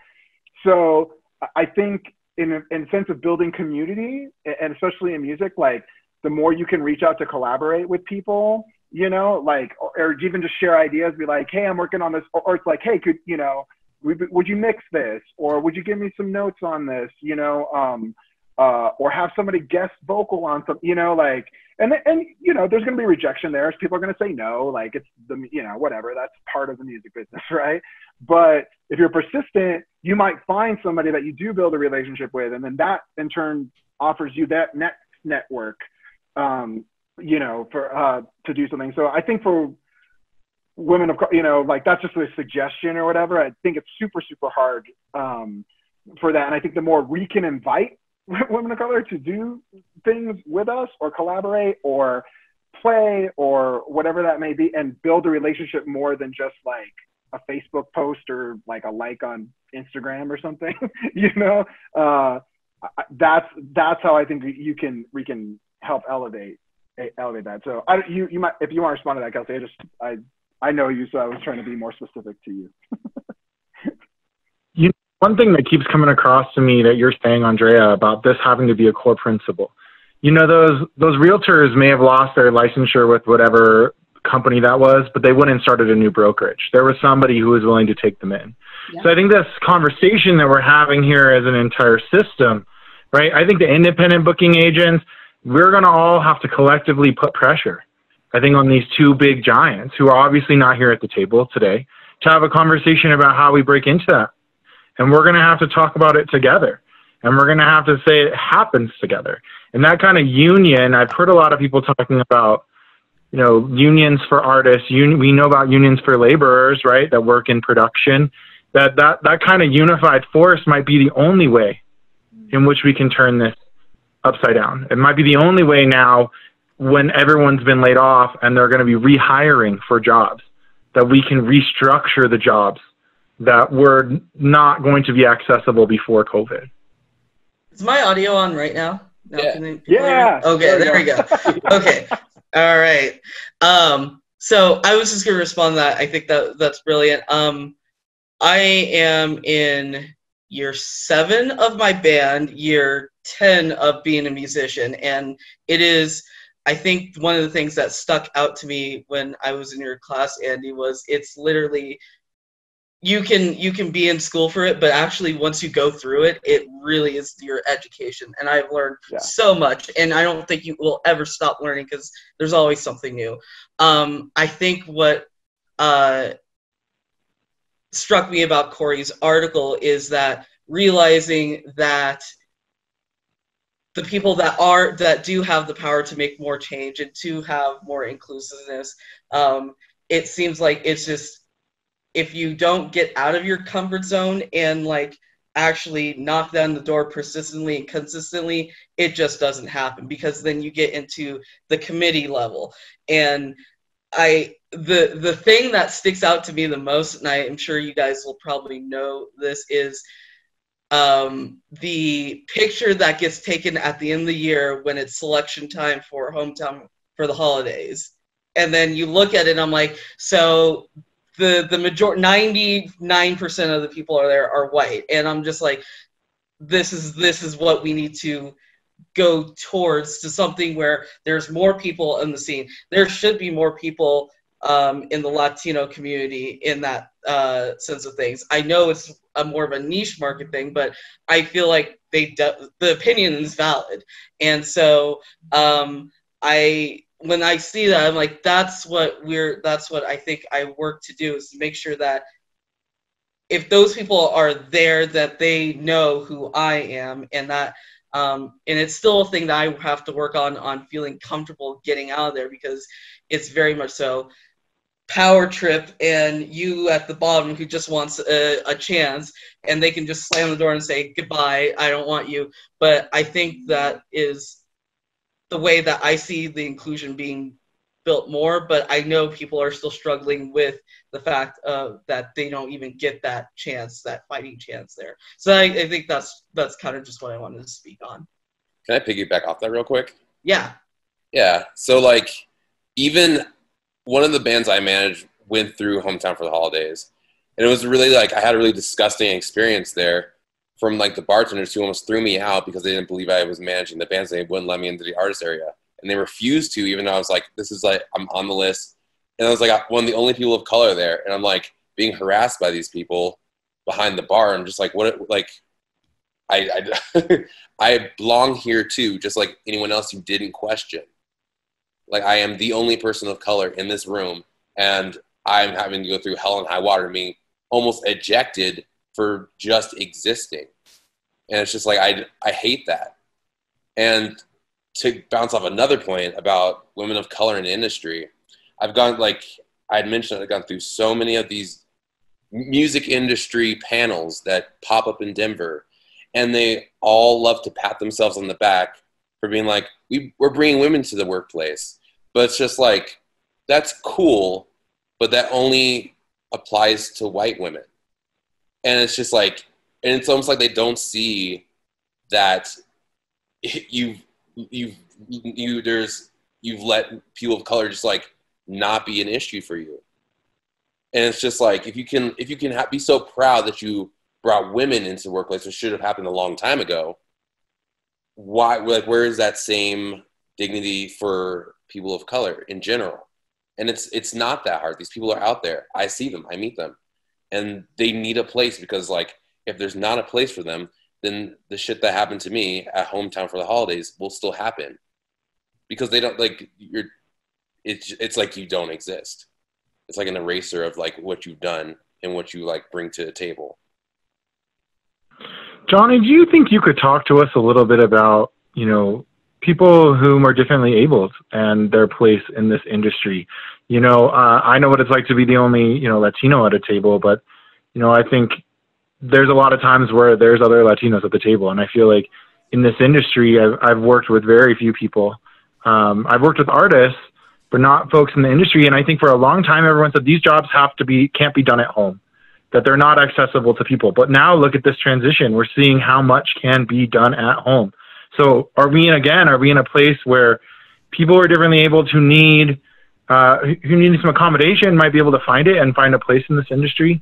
So I think in in sense of building community, and especially in music, like the more you can reach out to collaborate with people, you know, like or, or even just share ideas, be like, hey, I'm working on this, or, or it's like, hey, could you know would you mix this? Or would you give me some notes on this you know um uh or have somebody guest vocal on some you know like and and you know there's going to be rejection there. People are going to say no like it's the you know whatever. That's part of the music business right? But if you're persistent you might find somebody that you do build a relationship with and then that in turn offers you that next network um you know for uh to do something. So i think for women of you know like that's just a suggestion or whatever. I think it's super super hard um, for that. And i think the more we can invite women of color to do things with us or collaborate or play or whatever that may be and build a relationship more than just like a facebook post or like a like on instagram or something you know? Uh, that's that's how i think you can we can help elevate elevate that. So I, you you might if you want to respond to that kelsey i just i I know you, so I was trying to be more specific to you. you one thing that keeps coming across to me that you're saying, Andrea, about this having to be a core principle. You know, those those realtors may have lost their licensure with whatever company that was, but they wouldn't started a new brokerage. There was somebody who was willing to take them in. Yeah. So I think this conversation that we're having here as an entire system, right? I think the independent booking agents, we're going to all have to collectively put pressure I think, on these two big giants who are obviously not here at the table today to have a conversation about how we break into that. And we're going to have to talk about it together. And we're going to have to say it happens together. And that kind of union, I've heard a lot of people talking about, you know, unions for artists. Un- we know about unions for laborers, right, that work in production. That, that, that kind of unified force might be the only way in which we can turn this upside down. It might be the only way now when everyone's been laid off and they're going to be rehiring for jobs, that we can restructure the jobs that were not going to be accessible before COVID. Is my audio on right now? yeah. yeah. Okay, there, there we go. okay. All right. Um, so I was just going to respond to that. I think that that's brilliant. Um, I am in year seven of my band, year 10 of being a musician. And it is I think one of the things that stuck out to me when I was in your class, Andy, was it's literally you can you can be in school for it, but actually once you go through it, it really is your education. And I've learned yeah. so much, and I don't think you will ever stop learning because there's always something new. Um, I think what uh, struck me about Kori's article is that realizing that the people that are that do have the power to make more change and to have more inclusiveness um, it seems like it's just if you don't get out of your comfort zone and like actually knock down the door persistently and consistently, it just doesn't happen because then you get into the committee level. And I the the thing that sticks out to me the most, and I am sure you guys will probably know this, is um, the picture that gets taken at the end of the year when it's selection time for hometown for the holidays. And then you look at it, I'm like, so the the major 99% of the people are there are white. And i'm just like this is this is what we need to go towards to something where there's more people in the scene. There should be more people um, in the latino community in that uh, sense of things. I know it's a more of a niche market thing but i feel like they the opinion is valid. And so um, i when I see that, I'm like, that's what we're, that's what I think I work to do is to make sure that if those people are there, that they know who I am, and that, um, and it's still a thing that I have to work on, on feeling comfortable getting out of there because it's very much so power trip and you at the bottom who just wants a, a, chance and they can just slam the door and say goodbye i don't want you but i think that is the way that I see the inclusion being built more, but I know people are still struggling with the fact uh, that they don't even get that chance, that fighting chance there. So I, I think that's that's kind of just what I wanted to speak on. Can I piggyback off that real quick? Yeah. Yeah. So like, even one of the bands I managed went through hometown for the holidays, and it was really like I had a really disgusting experience there from like the bartenders who almost threw me out because they didn't believe I was managing the bands. They wouldn't let me into the artist area, and they refused to, even though I was like, "This is like I'm on the list," and I was like one of the only people of color there, and I'm like being harassed by these people behind the bar. I'm just like, what? Like, I I, I belong here too, just like anyone else you didn't question. Like I am the only person of color in this room, and I'm having to go through hell and high water, being almost ejected for just existing. And it's just like I I hate that. And to bounce off another point about women of color in industry, I've gone like I had mentioned I've gone through so many of these music industry panels that pop up in Denver, and they all love to pat themselves on the back for being like, we, we're bringing women to the workplace. But it's just like, that's cool, but that only applies to white women. And it's just like and it's almost like they don't see that you've you've you there's you've let people of color just like not be an issue for you. And it's just like if you can if you can ha- be so proud that you brought women into the workplace which should have happened a long time ago why like where is that same dignity for people of color in general. And it's it's not that hard. These people are out there. I see them. I meet them. And they need a place because like if there's not a place for them then the shit that happened to me at hometown for the holidays will still happen. Because they don't like you're it's it's like you don't exist. It's like an eraser of like what you've done and what you like bring to the table. Johnnie do you think you could talk to us a little bit about you know people whom are differently abled and their place in this industry. You know, uh, I know what it's like to be the only, you know, Latino at a table, but, you know, I think there's a lot of times where there's other Latinos at the table. And I feel like in this industry, I've, I've worked with very few people. Um, I've worked with artists, but not folks in the industry. And I think for a long time, everyone said these jobs have to be, can't be done at home, that they're not accessible to people. But now look at this transition. We're seeing how much can be done at home so are we in, again, are we in a place where people who are differently able to need, uh, who need some accommodation might be able to find it and find a place in this industry?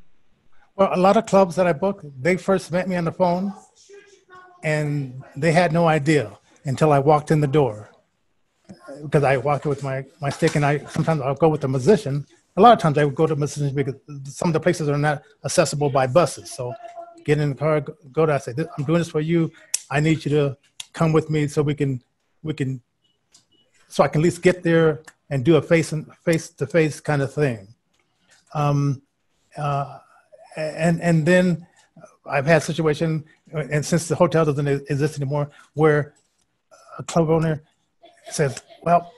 Well, a lot of clubs that I booked, they first met me on the phone and they had no idea until I walked in the door. Because I walked with my, my stick and I sometimes I'll go with a musician. A lot of times I would go to musicians because some of the places are not accessible by buses. So get in the car, go to, I say, I'm doing this for you. I need you to come with me so we can we can so I can at least get there and do a face and face to face kind of thing. Um, uh, and and then I've had situation, and since the hotel doesn't exist anymore, where a club owner says, "Well,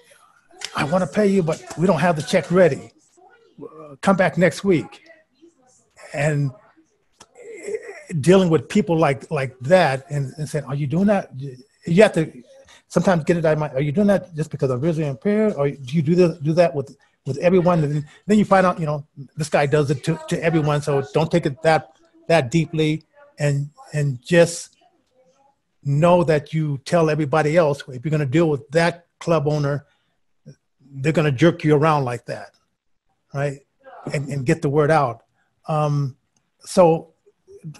I want to pay you, but we don't have the check ready. Come back next week." and dealing with people like like that and, and saying, "Are you doing that?" You have to sometimes get it out of mind. Are you doing that just because I'm visually impaired, or do you do this, do that with with everyone? And then you find out, you know, this guy does it to, to everyone. So don't take it that that deeply, and and just know that you tell everybody else if you're going to deal with that club owner, they're going to jerk you around like that, right? And, and get the word out. Um, so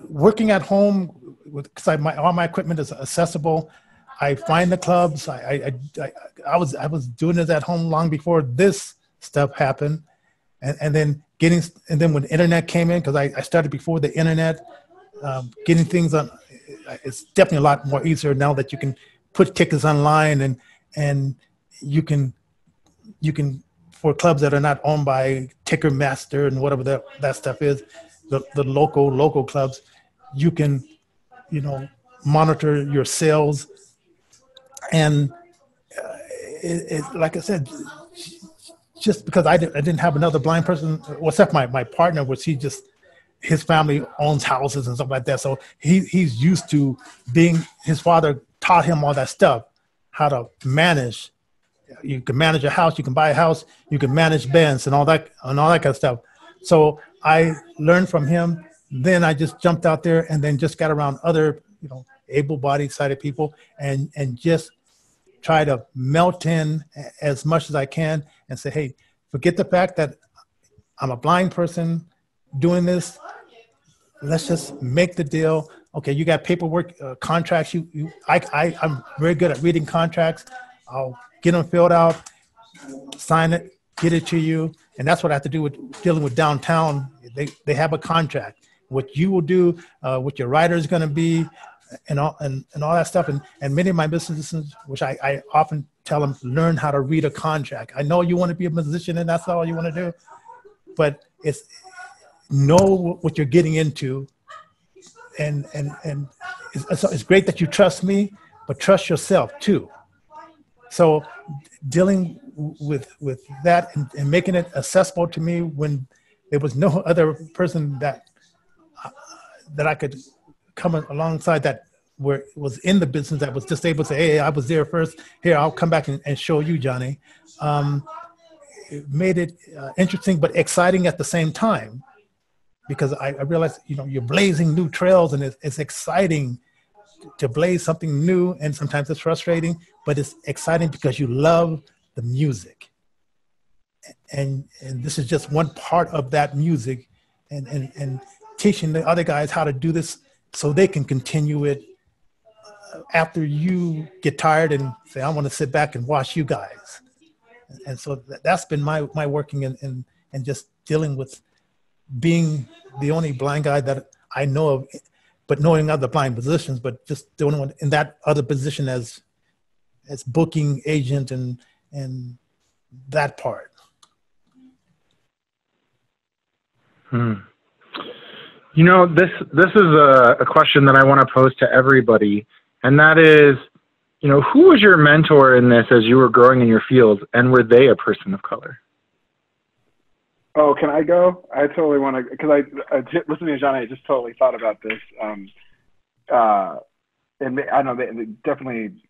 working at home because my all my equipment is accessible. I find the clubs. I, I, I, I, was I was doing it at home long before this stuff happened, and, and then getting and then when the internet came in because I, I started before the internet, um, getting things on. It's definitely a lot more easier now that you can put tickets online and and you can you can for clubs that are not owned by Ticketmaster and whatever that that stuff is, the the local local clubs, you can you know monitor your sales and uh, it, it, like I said, just because I, did, I didn't have another blind person, well, except my, my partner, which he just, his family owns houses and stuff like that. So he, he's used to being, his father taught him all that stuff, how to manage. You can manage a house, you can buy a house, you can manage bands and all that, and all that kind of stuff. So I learned from him. Then I just jumped out there and then just got around other, you know, able-bodied sighted people and, and just try to melt in as much as I can and say, hey, forget the fact that I'm a blind person doing this. Let's just make the deal. Okay, you got paperwork, uh, contracts. You, you I, I, I'm very good at reading contracts. I'll get them filled out, sign it, get it to you, and that's what I have to do with dealing with downtown. They, they have a contract. What you will do, uh, what your writer is going to be, and all and, and all that stuff. And and many of my businesses, which I, I often tell them, learn how to read a contract. I know you want to be a musician and that's all you want to do, but it's know what you're getting into. And and and it's, it's great that you trust me, but trust yourself too. So dealing with with that and, and making it accessible to me when there was no other person that uh, that I could come alongside that where was in the business that was just able to say, hey, I was there first. Here, I'll come back and, and show you, Johnnie. Um, it made it uh, interesting but exciting at the same time because I, I realized, you know, you're blazing new trails and it's, it's exciting to blaze something new and sometimes it's frustrating, but it's exciting because you love the music. And, and this is just one part of that music and, and, and teaching the other guys how to do this so they can continue it uh, after you get tired and say, I want to sit back and watch you guys. And so that's been my, my working and, and, and just dealing with being the only blind guy that I know of, but knowing other blind positions, but just doing one in that other position as, as booking agent and, and that part. Hmm. You know, this this is a, a question that I want to pose to everybody, and that is, you know, who was your mentor in this as you were growing in your field, and were they a person of color? Oh, can I go? I totally want to because I, I listening to Johnnie, I just totally thought about this. Um, uh, and I know they, they definitely.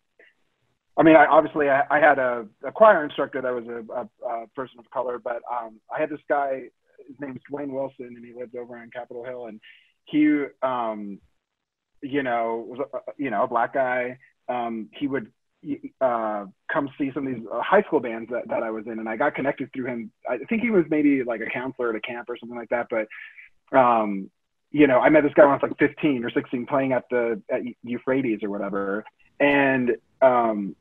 I mean, I, obviously, I, I had a, a, choir instructor that was a, a, a person of color, but um, I had this guy his name is Dwayne Wilson, and he lived over on Capitol Hill. And he, um, you know, was a, you know a black guy. Um, he would uh, come see some of these uh, high school bands that, that I was in, and I got connected through him. I think he was maybe like a counselor at a camp or something like that. But um, you know, I met this guy when I was like 15 or 16, playing at the at Euphrates or whatever, and um,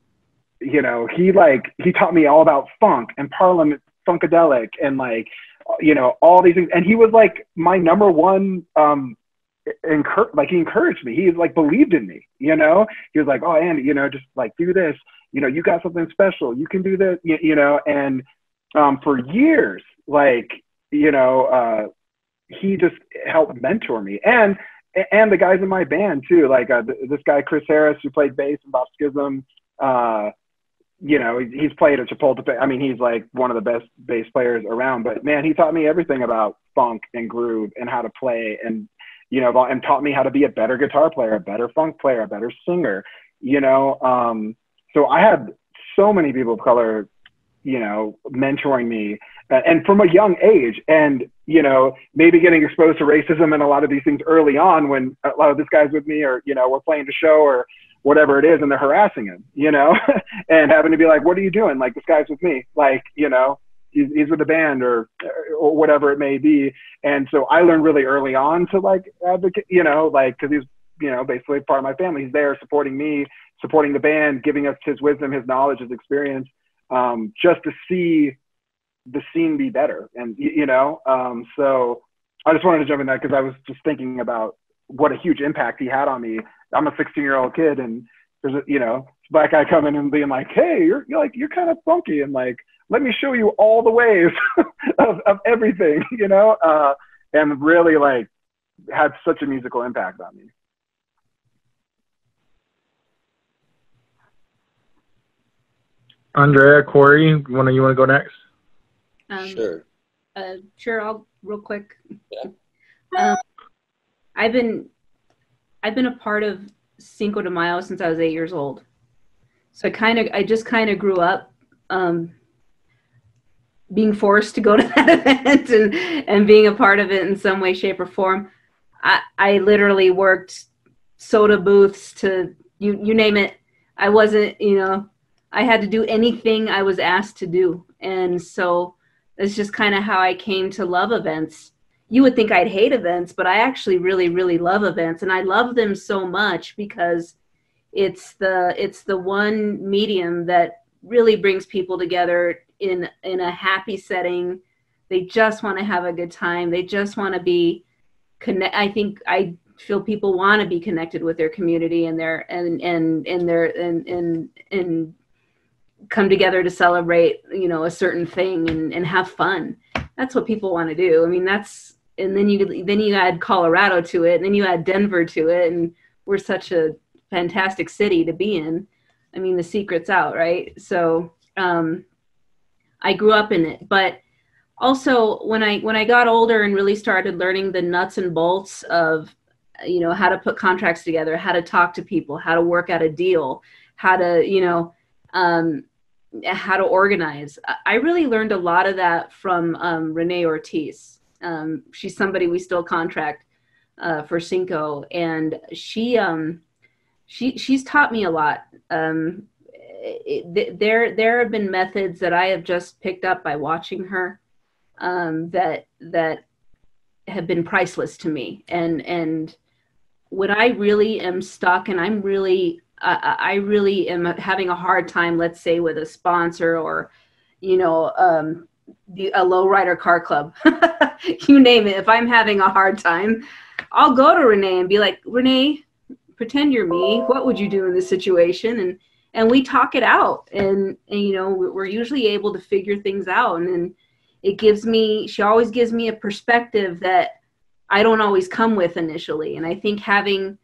you know, he like he taught me all about funk and Parliament funkadelic and like you know, all these things. And he was like my number one, um, encourage, like he encouraged me. He like believed in me, you know, he was like, Oh, Andy, you know, just like do this, you know, you got something special. You can do this, you, you know, and, um, for years, like, you know, uh, he just helped mentor me and, and the guys in my band too. Like, uh, this guy, Chris Harris, who played bass in Bop Skizzum, uh, you know, he's played at Chapultepec. I mean, he's like one of the best bass players around. But man, he taught me everything about funk and groove and how to play, and you know, and taught me how to be a better guitar player, a better funk player, a better singer. You know, um, so I had so many people of color, you know, mentoring me, uh, and from a young age, and you know, maybe getting exposed to racism and a lot of these things early on when a lot of this guys with me, or you know, we're playing a show or whatever it is and they're harassing him, you know, and having to be like, what are you doing? Like, this guy's with me. Like, you know, he's, he's with the band or, or whatever it may be. And so I learned really early on to like advocate, you know, like, cause he's, you know, basically part of my family. He's there supporting me, supporting the band, giving us his wisdom, his knowledge, his experience, um, just to see the scene be better. And, you know, um, so I just wanted to jump in that because I was just thinking about what a huge impact he had on me I'm a 16 year old kid and there's a, you know, black guy coming and being like, Hey, you're, you're like, you're kind of funky. And like, let me show you all the ways of, of everything, you know? Uh, and really like had such a musical impact on me. Andrea, Kori, you want to you want to go next? Um, Sure. Uh, sure, I'll real quick. Yeah. Um, I've been I've been a part of Cinco de Mayo since I was eight years old. So I kind of I just kind of grew up um, being forced to go to that event and and being a part of it in some way, shape, or form. I I literally worked soda booths to you you name it. I wasn't you know I had to do anything I was asked to do, and so it's just kind of how I came to love events. You would think I'd hate events, but I actually really, really love events, and I love them so much because it's the it's the one medium that really brings people together in in a happy setting. They just want to have a good time. They just want to be connect. I think I feel people want to be connected with their community and their and and and their and and and come together to celebrate you know a certain thing and, and have fun that's what people want to do i mean that's and then you then you add colorado to it and then you add denver to it and we're such a fantastic city to be in i mean the secret's out right so um i grew up in it but also when i when i got older and really started learning the nuts and bolts of you know how to put contracts together how to talk to people how to work out a deal how to you know um, how to organize. I really learned a lot of that from um, Renee Ortiz. Um, she's somebody we still contract uh, for Cinco, and she um, she she's taught me a lot. Um, it, there there have been methods that I have just picked up by watching her um, that that have been priceless to me, and and when I really am stuck and I'm really uh, I really am having a hard time, let's say, with a sponsor or, you know, um, the, a lowrider car club, you name it. If I'm having a hard time, I'll go to Renee and be like, Renee, pretend you're me. What would you do in this situation? And and we talk it out, and, and you know, we're usually able to figure things out. And then it gives me, she always gives me a perspective that I don't always come with initially. And I think having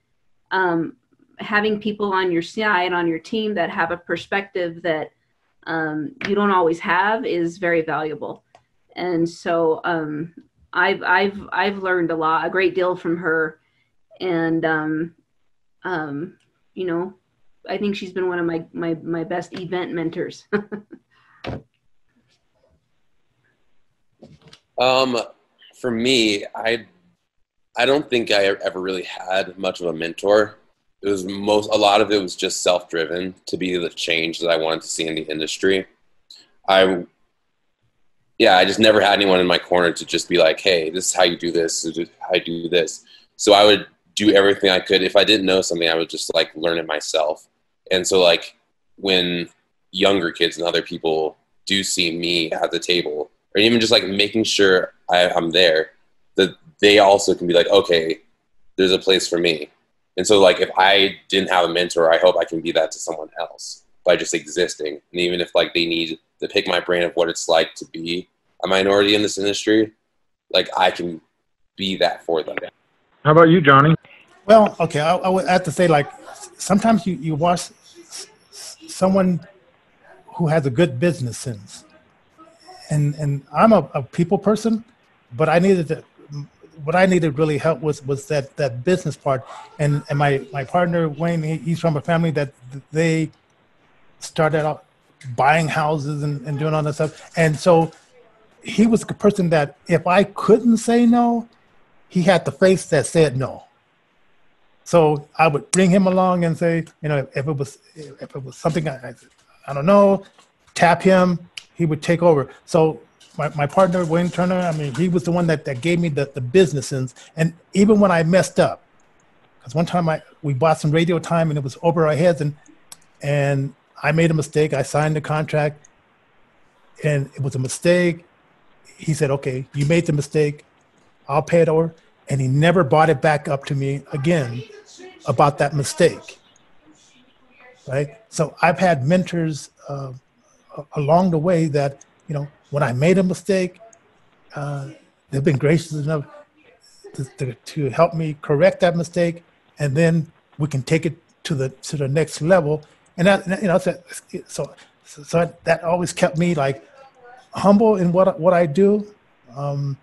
um, having people on your side on your team that have a perspective that um, you don't always have is very valuable. And so um, I've I've I've learned a lot a great deal from her. And um, um you know I think she's been one of my my my best event mentors. Um for me I I don't think I ever really had much of a mentor it was most a lot of it was just self driven to be the change that I wanted to see in the industry. I yeah, I just never had anyone in my corner to just be like, hey, this is how you do this, this is how I do this. So I would do everything I could. If I didn't know something, I would just like learn it myself. And so like when younger kids and other people do see me at the table, or even just like making sure I, I'm there, that they also can be like, okay, there's a place for me and so, like, if I didn't have a mentor, I hope I can be that to someone else by just existing. And even if like they need to pick my brain of what it's like to be a minority in this industry, like I can be that for them. How about you, Johnnie? Well, okay, I, I would have to say like sometimes you, you watch someone who has a good business sense. And and I'm a, a people person, but I needed to what I needed really help was was that that business part. And and my my partner Wayne, he, he's from a family that they started out buying houses and, and doing all that stuff. And so he was the person that if I couldn't say no, he had the face that said no. So I would bring him along and say, you know, if it was if it was something I, I don't know, tap him, he would take over. So my, my partner Wayne Turner, I mean, he was the one that, that gave me the, the business sense. And even when I messed up, because one time I we bought some radio time and it was over our heads and and I made a mistake. I signed the contract and it was a mistake. He said, okay, you made the mistake. I'll pay it over. And he never brought it back up to me again about that mistake. Right. So I've had mentors uh, along the way that, you know, when I made a mistake, uh, they've been gracious enough to, to, to help me correct that mistake. And then we can take it to the, to the next level. And that, you know, so, so, so that always kept me like humble in what, what I do. Um,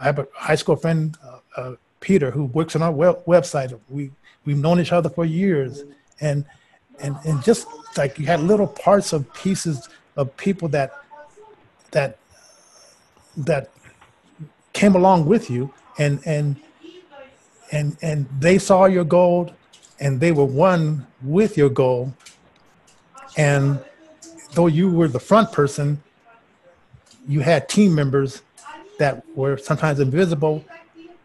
I have a high school friend, uh, uh, Peter, who works on our web- website. We we've known each other for years, and and and just like you had little parts of pieces of people that that that came along with you, and and and and they saw your goal, and they were one with your goal, and though you were the front person, you had team members that were sometimes invisible,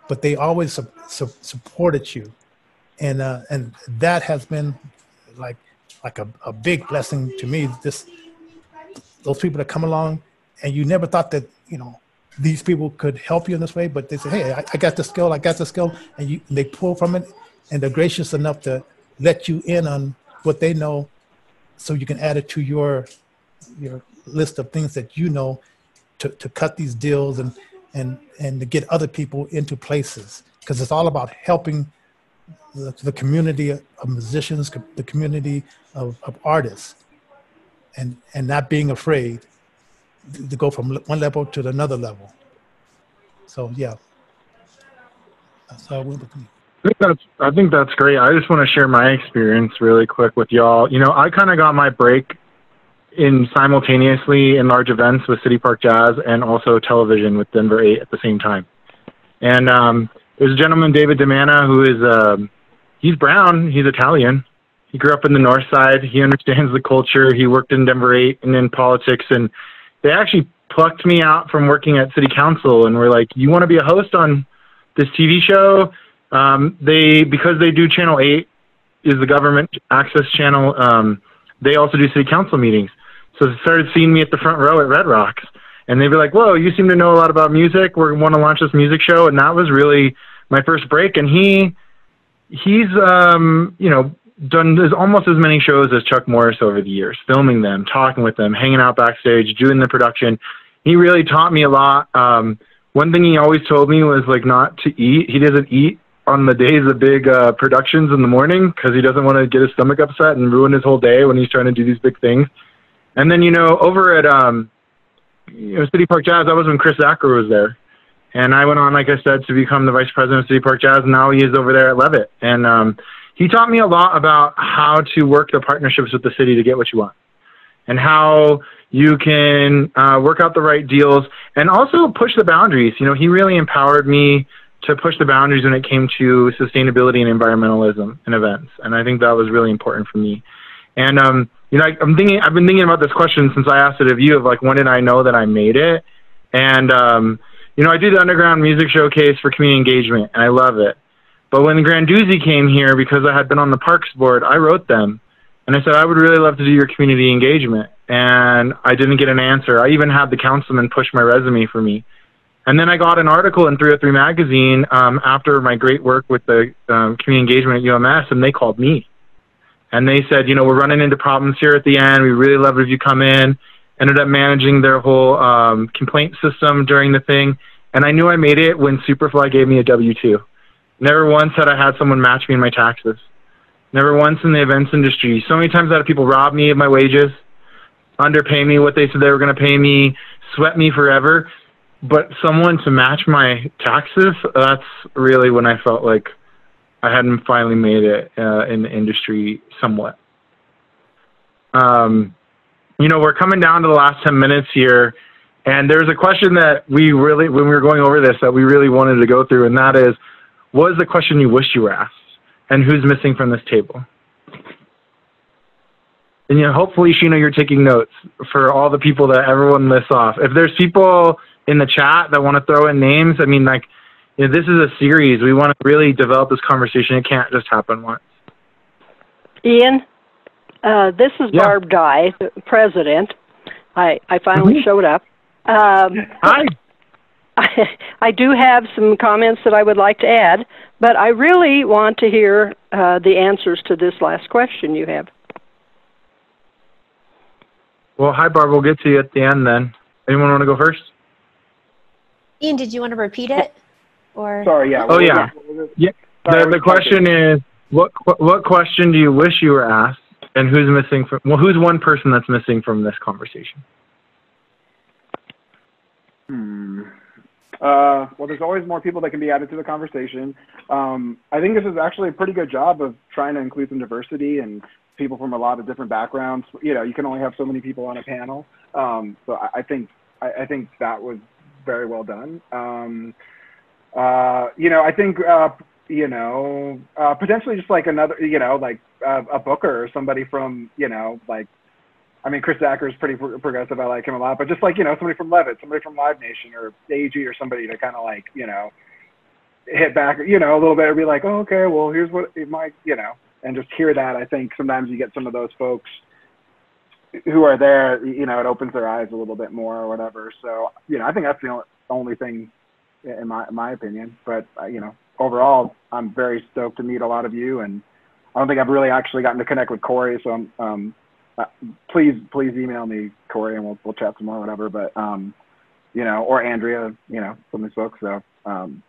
but they always su- su- supported you, and uh, and that has been like like a, a big blessing to me. This those people that come along, and you never thought that you know these people could help you in this way, but they say, "Hey, I, I got the skill, I got the skill," and you they pull from it, and they're gracious enough to let you in on what they know, so you can add it to your your list of things that you know to, to cut these deals and and and to get other people into places. Because it's all about helping the, the, community of musicians the community of, of artists and and not being afraid to go from one level to another level so yeah so I think that's I think that's great. I just want to share my experience really quick with y'all. You know, I kind of got my break in simultaneously in large events with City Park Jazz and also television with Denver 8 at the same time. And um, there's a gentleman, David DeMana, who is, um, he's brown, he's Italian. He grew up in the north side. He understands the culture. He worked in Denver 8 and in politics. And they actually plucked me out from working at city council and were like, you want to be a host on this TV show? Um, they, because they do channel 8 is the government access channel. Um, they also do city council meetings. So they started seeing me at the front row at Red Rocks. And they'd be like, whoa, you seem to know a lot about music. We want to launch this music show. And that was really my first break. And he, he's, um, you know, done there's almost as many shows as Chuck Morris over the years, filming them, talking with them, hanging out backstage, doing the production. He really taught me a lot. Um, one thing he always told me was like not to eat. He doesn't eat on the days of big uh, productions in the morning because he doesn't want to get his stomach upset and ruin his whole day when he's trying to do these big things. And then, you know, over at um, you know, City Park Jazz, that was when Chris Zacher was there. And I went on, like I said, to become the vice president of City Park Jazz. And now he is over there at Levitt. And um, he taught me a lot about how to work the partnerships with the city to get what you want and how you can uh, work out the right deals and also push the boundaries. You know, he really empowered me to push the boundaries when it came to sustainability and environmentalism and events. And I think that was really important for me. And um, you know, I, am thinking, I've been thinking about this question since I asked it of you of like, when did I know that I made it? And, um, you know, I do the underground music showcase for community engagement and I love it. But when the Grandoozy came here, because I had been on the parks board, I wrote them and I said, I would really love to do your community engagement. And I didn't get an answer. I even had the councilman push my resume for me. And then I got an article in 303 Magazine um, after my great work with the um, community engagement at UMS, and they called me and they said, you know, we're running into problems here at the end. We really love it if you come in. Ended up managing their whole um, complaint system during the thing, and I knew I made it when Superfly gave me a W two. Never once had I had someone match me in my taxes. Never once in the events industry. So many times I had people rob me of my wages. underpay me what they said they were going to pay me, sweat me forever. But someone to match my taxes, that's really when I felt like I hadn't finally made it uh, in the industry somewhat. Um, you know, we're coming down to the last 10 minutes here. And there's a question that we really, when we were going over this, that we really wanted to go through, and that is, what is the question you wish you were asked? And who's missing from this table? And you know, hopefully, Sheena, you're taking notes for all the people that everyone lists off. If there's people in the chat that want to throw in names, I mean, like, you know, this is a series. We want to really develop this conversation. It can't just happen once. Ean, uh, this is Yeah. Barb Guy, the president. I, I finally Mhm. showed up. Um, Hi. I, I do have some comments that I would like to add, but I really want to hear uh, the answers to this last question you have. Well, hi, Barb. We'll get to you at the end then. Anyone want to go first? Ean, did you want to repeat it? Or Sorry, yeah. Oh, yeah. it? What was it? Yeah. The, the question is, what what question do you wish you were asked, and who's missing from? Well, who's one person that's missing from this conversation? Hmm. Uh, well, there's always more people that can be added to the conversation. Um, I think this is actually a pretty good job of trying to include some diversity and people from a lot of different backgrounds. You know, you can only have so many people on a panel. Um, so I, I think I, I think that was very well done. Um, uh, you know, I think uh, you know uh, potentially just like another, you know, like uh, a booker or somebody from you know like I mean, Chris Zacher is pretty pro- progressive. I like him a lot. But just like, you know, somebody from Levitt, somebody from Live Nation or AEG or somebody to kind of like, you know, hit back, you know, a little bit and be like, oh, okay, well, here's what it might, you know, and just hear that. I think sometimes you get some of those folks who are there, you know, it opens their eyes a little bit more or whatever. So, you know, I think that's the only thing in my, in my opinion. But, uh, you know, overall, I'm very stoked to meet a lot of you. And I don't think I've really actually gotten to connect with Kori. So I'm, um, uh, please please email me Kori and we'll we'll chat some more whatever but um you know or Andrea you know some of these folks so um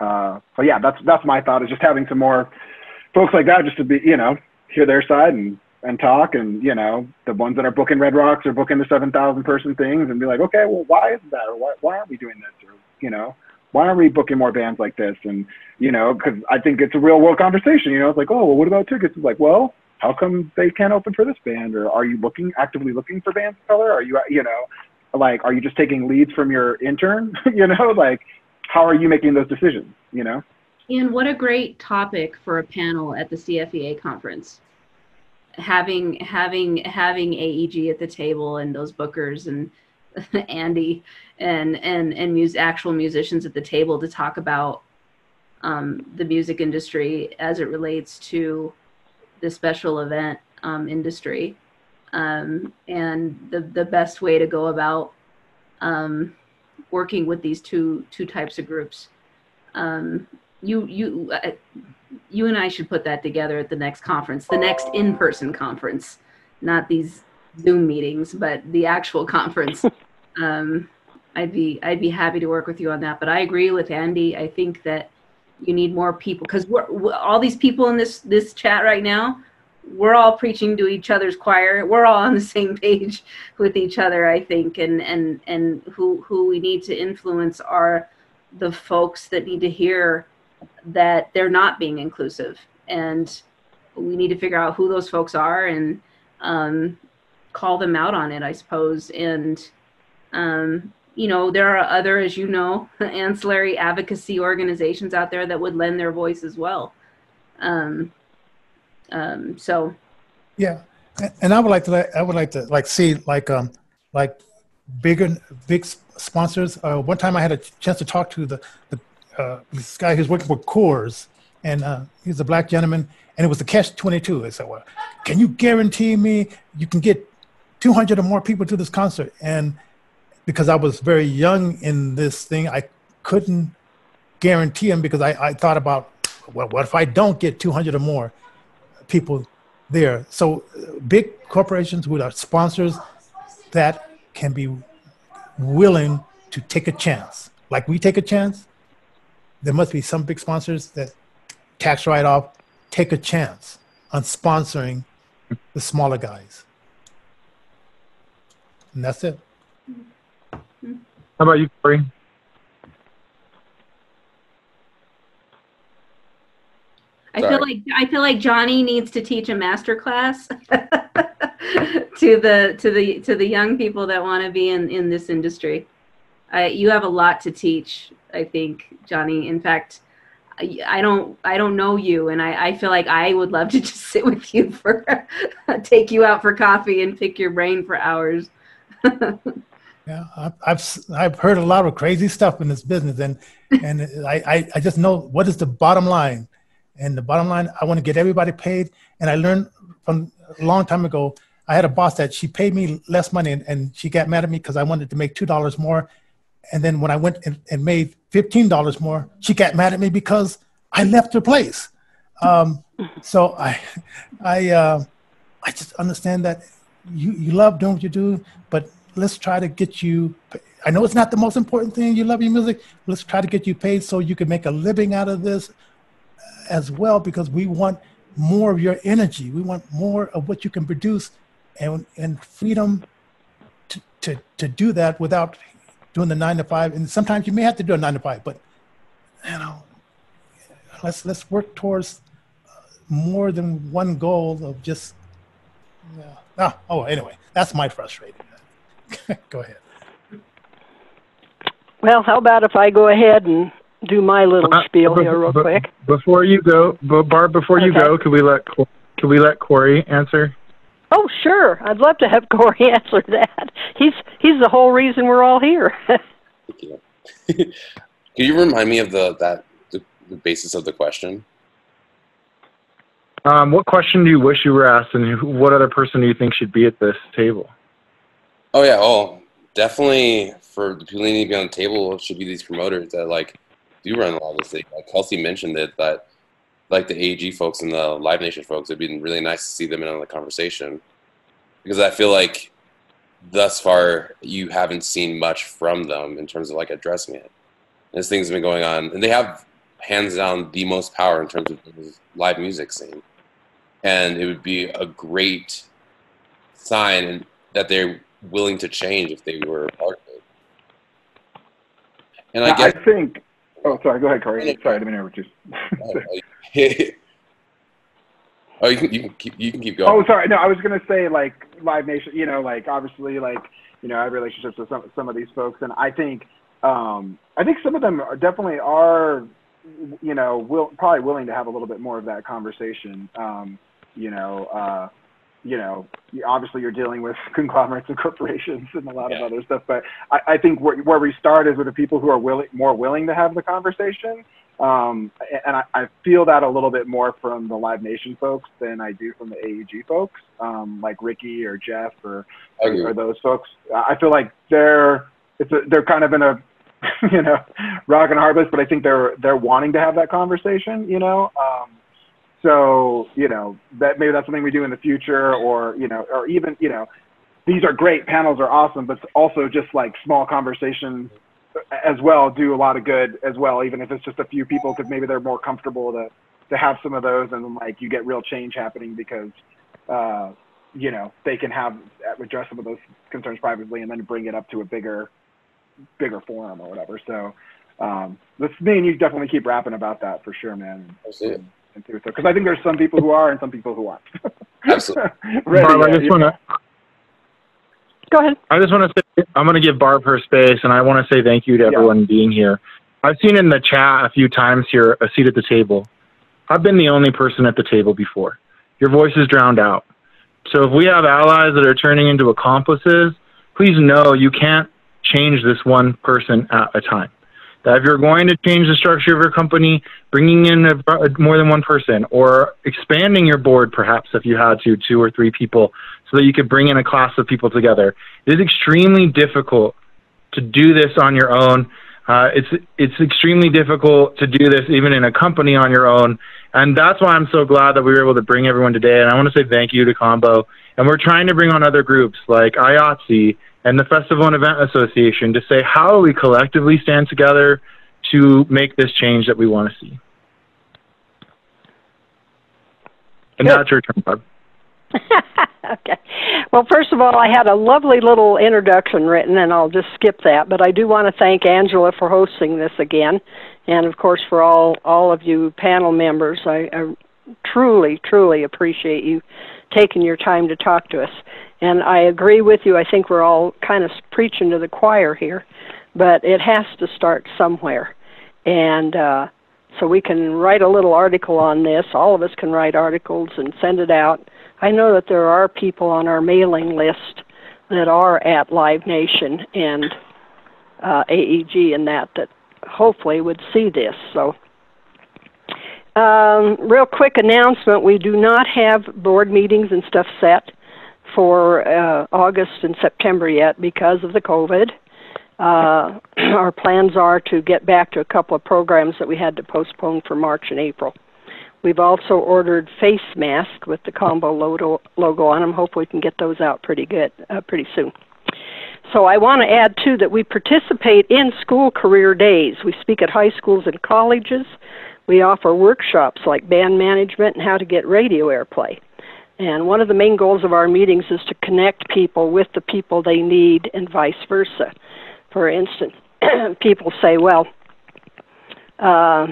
uh but yeah that's that's my thought is just having some more folks like that just to be you know hear their side and and talk and you know the ones that are booking Red Rocks or booking the seven thousand person things and be like okay well why isn't that? Or why why aren't we doing this? Or you know why aren't we booking more bands like this? And you know because I think it's a real world conversation you know it's like oh well what about tickets? It's like well how come they can't open for this band? Or are you looking actively looking for bands of color are you you know like are you just taking leads from your intern? You know like how are you making those decisions you know? And what a great topic for a panel at the CFEA conference. Having having having AEG at the table and those bookers and Andy and and and mus- actual musicians at the table to talk about um, the music industry as it relates to the special event um, industry um, and the the best way to go about um, working with these two two types of groups. Um, you you uh, you and I should put that together at the next conference, the next in-person conference, not these Zoom meetings, but the actual conference. um, I'd be I'd be happy to work with you on that. But I agree with Andy. I think that you need more people because we're, we all these people in this this chat right now. We're all preaching to each other's choir. We're all on the same page with each other. I think, and and and who who we need to influence are the folks that need to hear that they're not being inclusive and we need to figure out who those folks are and um, call them out on it i suppose and um, you know there are other as you know ancillary advocacy organizations out there that would lend their voice as well um, um, so Yeah, and I would like to, I would like to like see like um like bigger big sponsors. Uh, one time I had a chance to talk to the the uh, this guy who's working for Coors, and uh, he's a black gentleman, and it was the Catch Twenty Two. I said, "Well, can you guarantee me you can get 200 or more people to this concert?" And because I was very young in this thing, I couldn't guarantee him because I, I thought about, well, what if I don't get 200 or more people there? So uh, big corporations with our sponsors that can be willing to take a chance. Like we take a chance, there must be some big sponsors that tax write off, take a chance on sponsoring the smaller guys. and that's it. How about you, Kori? I Sorry. feel like I feel like Johnnie needs to teach a master class to the to the to the young people that want to be in in this industry. I, you have a lot to teach, I think, Johnnie. In fact, I, I don't I don't know you, and I, I feel like I would love to just sit with you for take you out for coffee and pick your brain for hours. Yeah, I've, I've heard a lot of crazy stuff in this business, and and I, I I just know what is the bottom line, and the bottom line I want to get everybody paid, and I learned from a long time ago. I had a boss that she paid me less money, and, and she got mad at me because I wanted to make two dollars more, and then when I went and, and made fifteen dollars more, she got mad at me because I left her place. Um, so I I uh, I just understand that you you love doing what you do, but let's try to get you i know it's not the most important thing you love your music let's try to get you paid so you can make a living out of this as well because we want more of your energy. We want more of what you can produce and and freedom to to, to do that without doing the nine to five. And sometimes you may have to do a nine to five but you know let's let's work towards uh, more than one goal of just yeah. Ah, oh anyway that's my frustration Go ahead. Well, how about if I go ahead and do my little Uh, spiel be- here real be- quick? Before you go, B- Barb, before you Okay. go, could we let could we let Kori answer? Oh, sure. I'd love to have Kori answer that. He's he's the whole reason we're all here. Thank you. Can you remind me of the that the, the basis of the question? Um, what question do you wish you were asked, and who, what other person do you think should be at this table? Oh yeah, oh definitely for the people need to be on the table should be these promoters that like do run a lot of this. Like Kelsey mentioned it that like the AEG folks and the Live Nation folks, it'd been really nice to see them in on the conversation. Because I feel like thus far you haven't seen much from them in terms of like addressing it. This thing's been going on and they have hands down the most power in terms of the live music scene. And it would be a great sign that they're willing to change if they were a part of it. And I guess I think. Oh, sorry. Go ahead, Kori. Sorry, I didn't mean to interrupt you. oh, you can you can keep you can keep going. Oh, sorry. No, I was gonna say like Live Nation. You know, like obviously, like you know, I have relationships with some some of these folks, and I think um, I think some of them are definitely are, you know, will probably willing to have a little bit more of that conversation. Um, you know, uh, you know, obviously you're dealing with conglomerates and corporations and a lot Yeah. of other stuff, but I, I think where, where we start is with the people who are willing, more willing to have the conversation. Um, and I, I feel that a little bit more from the Live Nation folks than I do from the AEG folks, um, like Ricky or Jeff or, or, or those folks. I feel like they're it's a, they're kind of in a you know rock and a hard place, but I think they're they're wanting to have that conversation. You know, um, so you know that maybe that's something we do in the future, or you know, or even you know, these are great panels are awesome, but also just like small conversations as well do a lot of good as well, even if it's just a few people, because maybe they're more comfortable to to have some of those, and like you get real change happening because uh, you know they can have address some of those concerns privately, and then bring it up to a bigger bigger forum or whatever. So um, let's me and you definitely keep rapping about that for sure, man. Absolutely. Because I think there's some people who are and some people who aren't. Absolutely. Ready, Barb, I just want to Go ahead. I just want to say I'm going to give Barb her space, and I want to say thank you to Yeah. everyone being here. I've seen in the chat a few times here a seat at the table. I've been the only person at the table before. Your voice is drowned out. So if we have allies that are turning into accomplices, please know you can't change this one person at a time. That if you're going to change the structure of your company, bringing in a, a- more than one person or expanding your board, perhaps if you had to, two or three people, so that you could bring in a class of people together. It is extremely difficult to do this on your own. Uh, it's it's extremely difficult to do this even in a company on your own, and that's why I'm so glad that we were able to bring everyone today. And I want to say thank you to Combo. And we're trying to bring on other groups like IATSE and the Festival and Event Association to say how we collectively stand together to make this change that we want to see. And Good. that's your turn, Barb. okay. Well, first of all, I had a lovely little introduction written, and I'll just skip that. But I do want to thank Angela for hosting this again, and of course for all all of you panel members. I, I truly, truly appreciate you taking your time to talk to us. And I agree with you. I think we're all kind of preaching to the choir here, but it has to start somewhere. And uh, so we can write a little article on this. All of us can write articles and send it out. I know that there are people on our mailing list that are at Live Nation and uh, AEG and that that hopefully would see this. So, um, real quick announcement: we do not have board meetings and stuff set for uh, August and September yet because of the COVID. Uh, our plans are to get back to a couple of programs that we had to postpone for March and April. We've also ordered face masks with the combo logo, logo on them. Hope we can get those out pretty good, uh, pretty soon. So I want to add too that we participate in school career days. We speak at high schools and colleges. We offer workshops like band management and how to get radio airplay. And one of the main goals of our meetings is to connect people with the people they need and vice versa. For instance, people say, well, uh,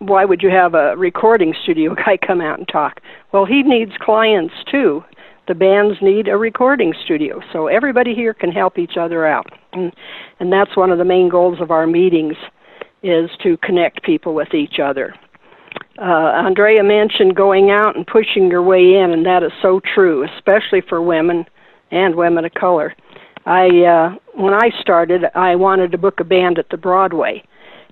why would you have a recording studio guy come out and talk? Well, he needs clients too. The bands need a recording studio, so everybody here can help each other out, and, and that's one of the main goals of our meetings, is to connect people with each other. Uh, Andrea mentioned going out and pushing your way in, and that is so true, especially for women and women of color. I uh, when I started, I wanted to book a band at the Broadway,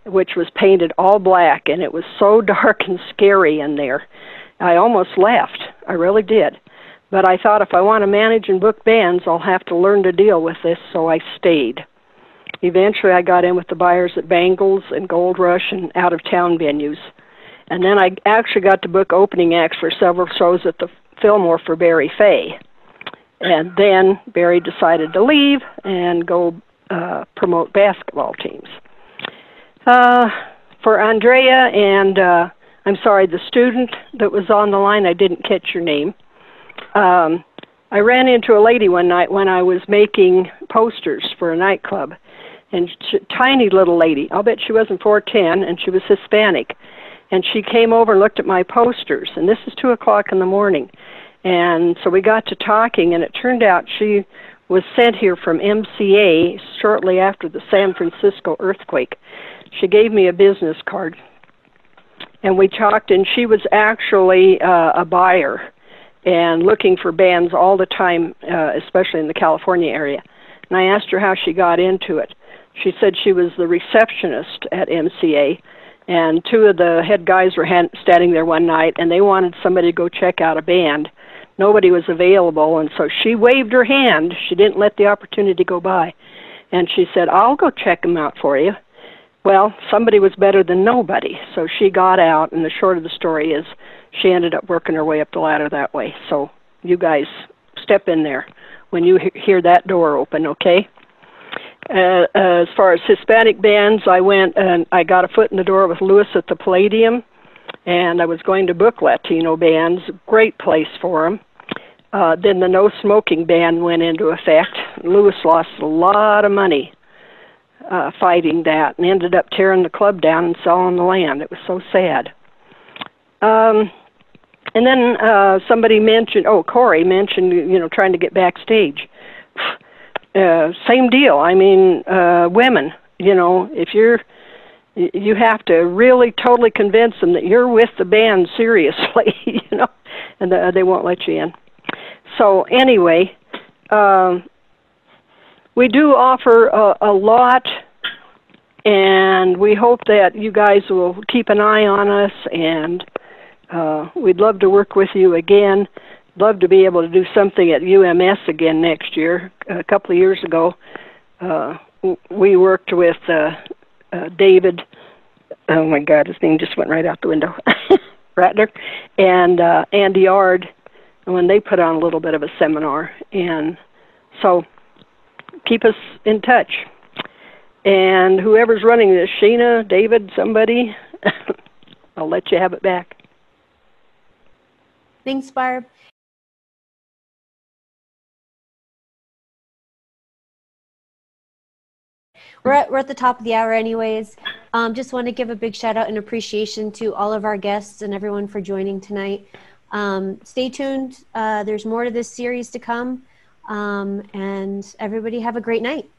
which was painted all black, and it was so dark and scary in there. I almost left. I really did. But I thought if I want to manage and book bands, I'll have to learn to deal with this, so I stayed. Eventually, I got in with the buyers at Bangles and Gold Rush and out of town venues. And then I actually got to book opening acts for several shows at the Fillmore for Barry Fey. And then Barry decided to leave and go uh, promote basketball teams. Uh, for Andrea and uh, I'm sorry, the student that was on the line, I didn't catch your name. Um, I ran into a lady one night when I was making posters for a nightclub, and she, tiny little lady. I'll bet she wasn't 4'10, and she was Hispanic. And she came over and looked at my posters, and this is two o'clock in the morning. And so we got to talking, and it turned out she was sent here from MCA shortly after the San Francisco earthquake. She gave me a business card, and we talked, and she was actually uh, a buyer and looking for bands all the time, uh, especially in the California area. And I asked her how she got into it. She said she was the receptionist at MCA, and two of the head guys were hand- standing there one night, and they wanted somebody to go check out a band. Nobody was available, and so she waved her hand. She didn't let the opportunity go by. And she said, I'll go check them out for you. Well, somebody was better than nobody, so she got out, and the short of the story is she ended up working her way up the ladder that way. So you guys step in there when you hear that door open, okay? Uh, uh, as far as Hispanic bands, I went and I got a foot in the door with Lewis at the Palladium, and I was going to book Latino bands. Great place for them. Uh, then the no smoking ban went into effect. Lewis lost a lot of money uh, fighting that and ended up tearing the club down and selling the land. It was so sad. Um, and then uh, somebody mentioned, oh, Kori mentioned, you know, trying to get backstage. Uh, same deal. I mean, uh, women, you know, if you're, you have to really totally convince them that you're with the band seriously, you know, and the, they won't let you in. So anyway, um, we do offer a, a lot, and we hope that you guys will keep an eye on us, and uh, we'd love to work with you again. Love to be able to do something at UMS again next year. A couple of years ago, uh, we worked with uh, uh, David. Oh my God, his name just went right out the window. Ratner and uh, Andy Yard when they put on a little bit of a seminar, and so keep us in touch. And whoever's running this, Sheena, David, somebody, I'll let you have it back. Thanks, Barb. We're at, we're at the top of the hour anyways. Um, just want to give a big shout out and appreciation to all of our guests and everyone for joining tonight. Um, stay tuned. Uh, there's more to this series to come. Um, and everybody have a great night.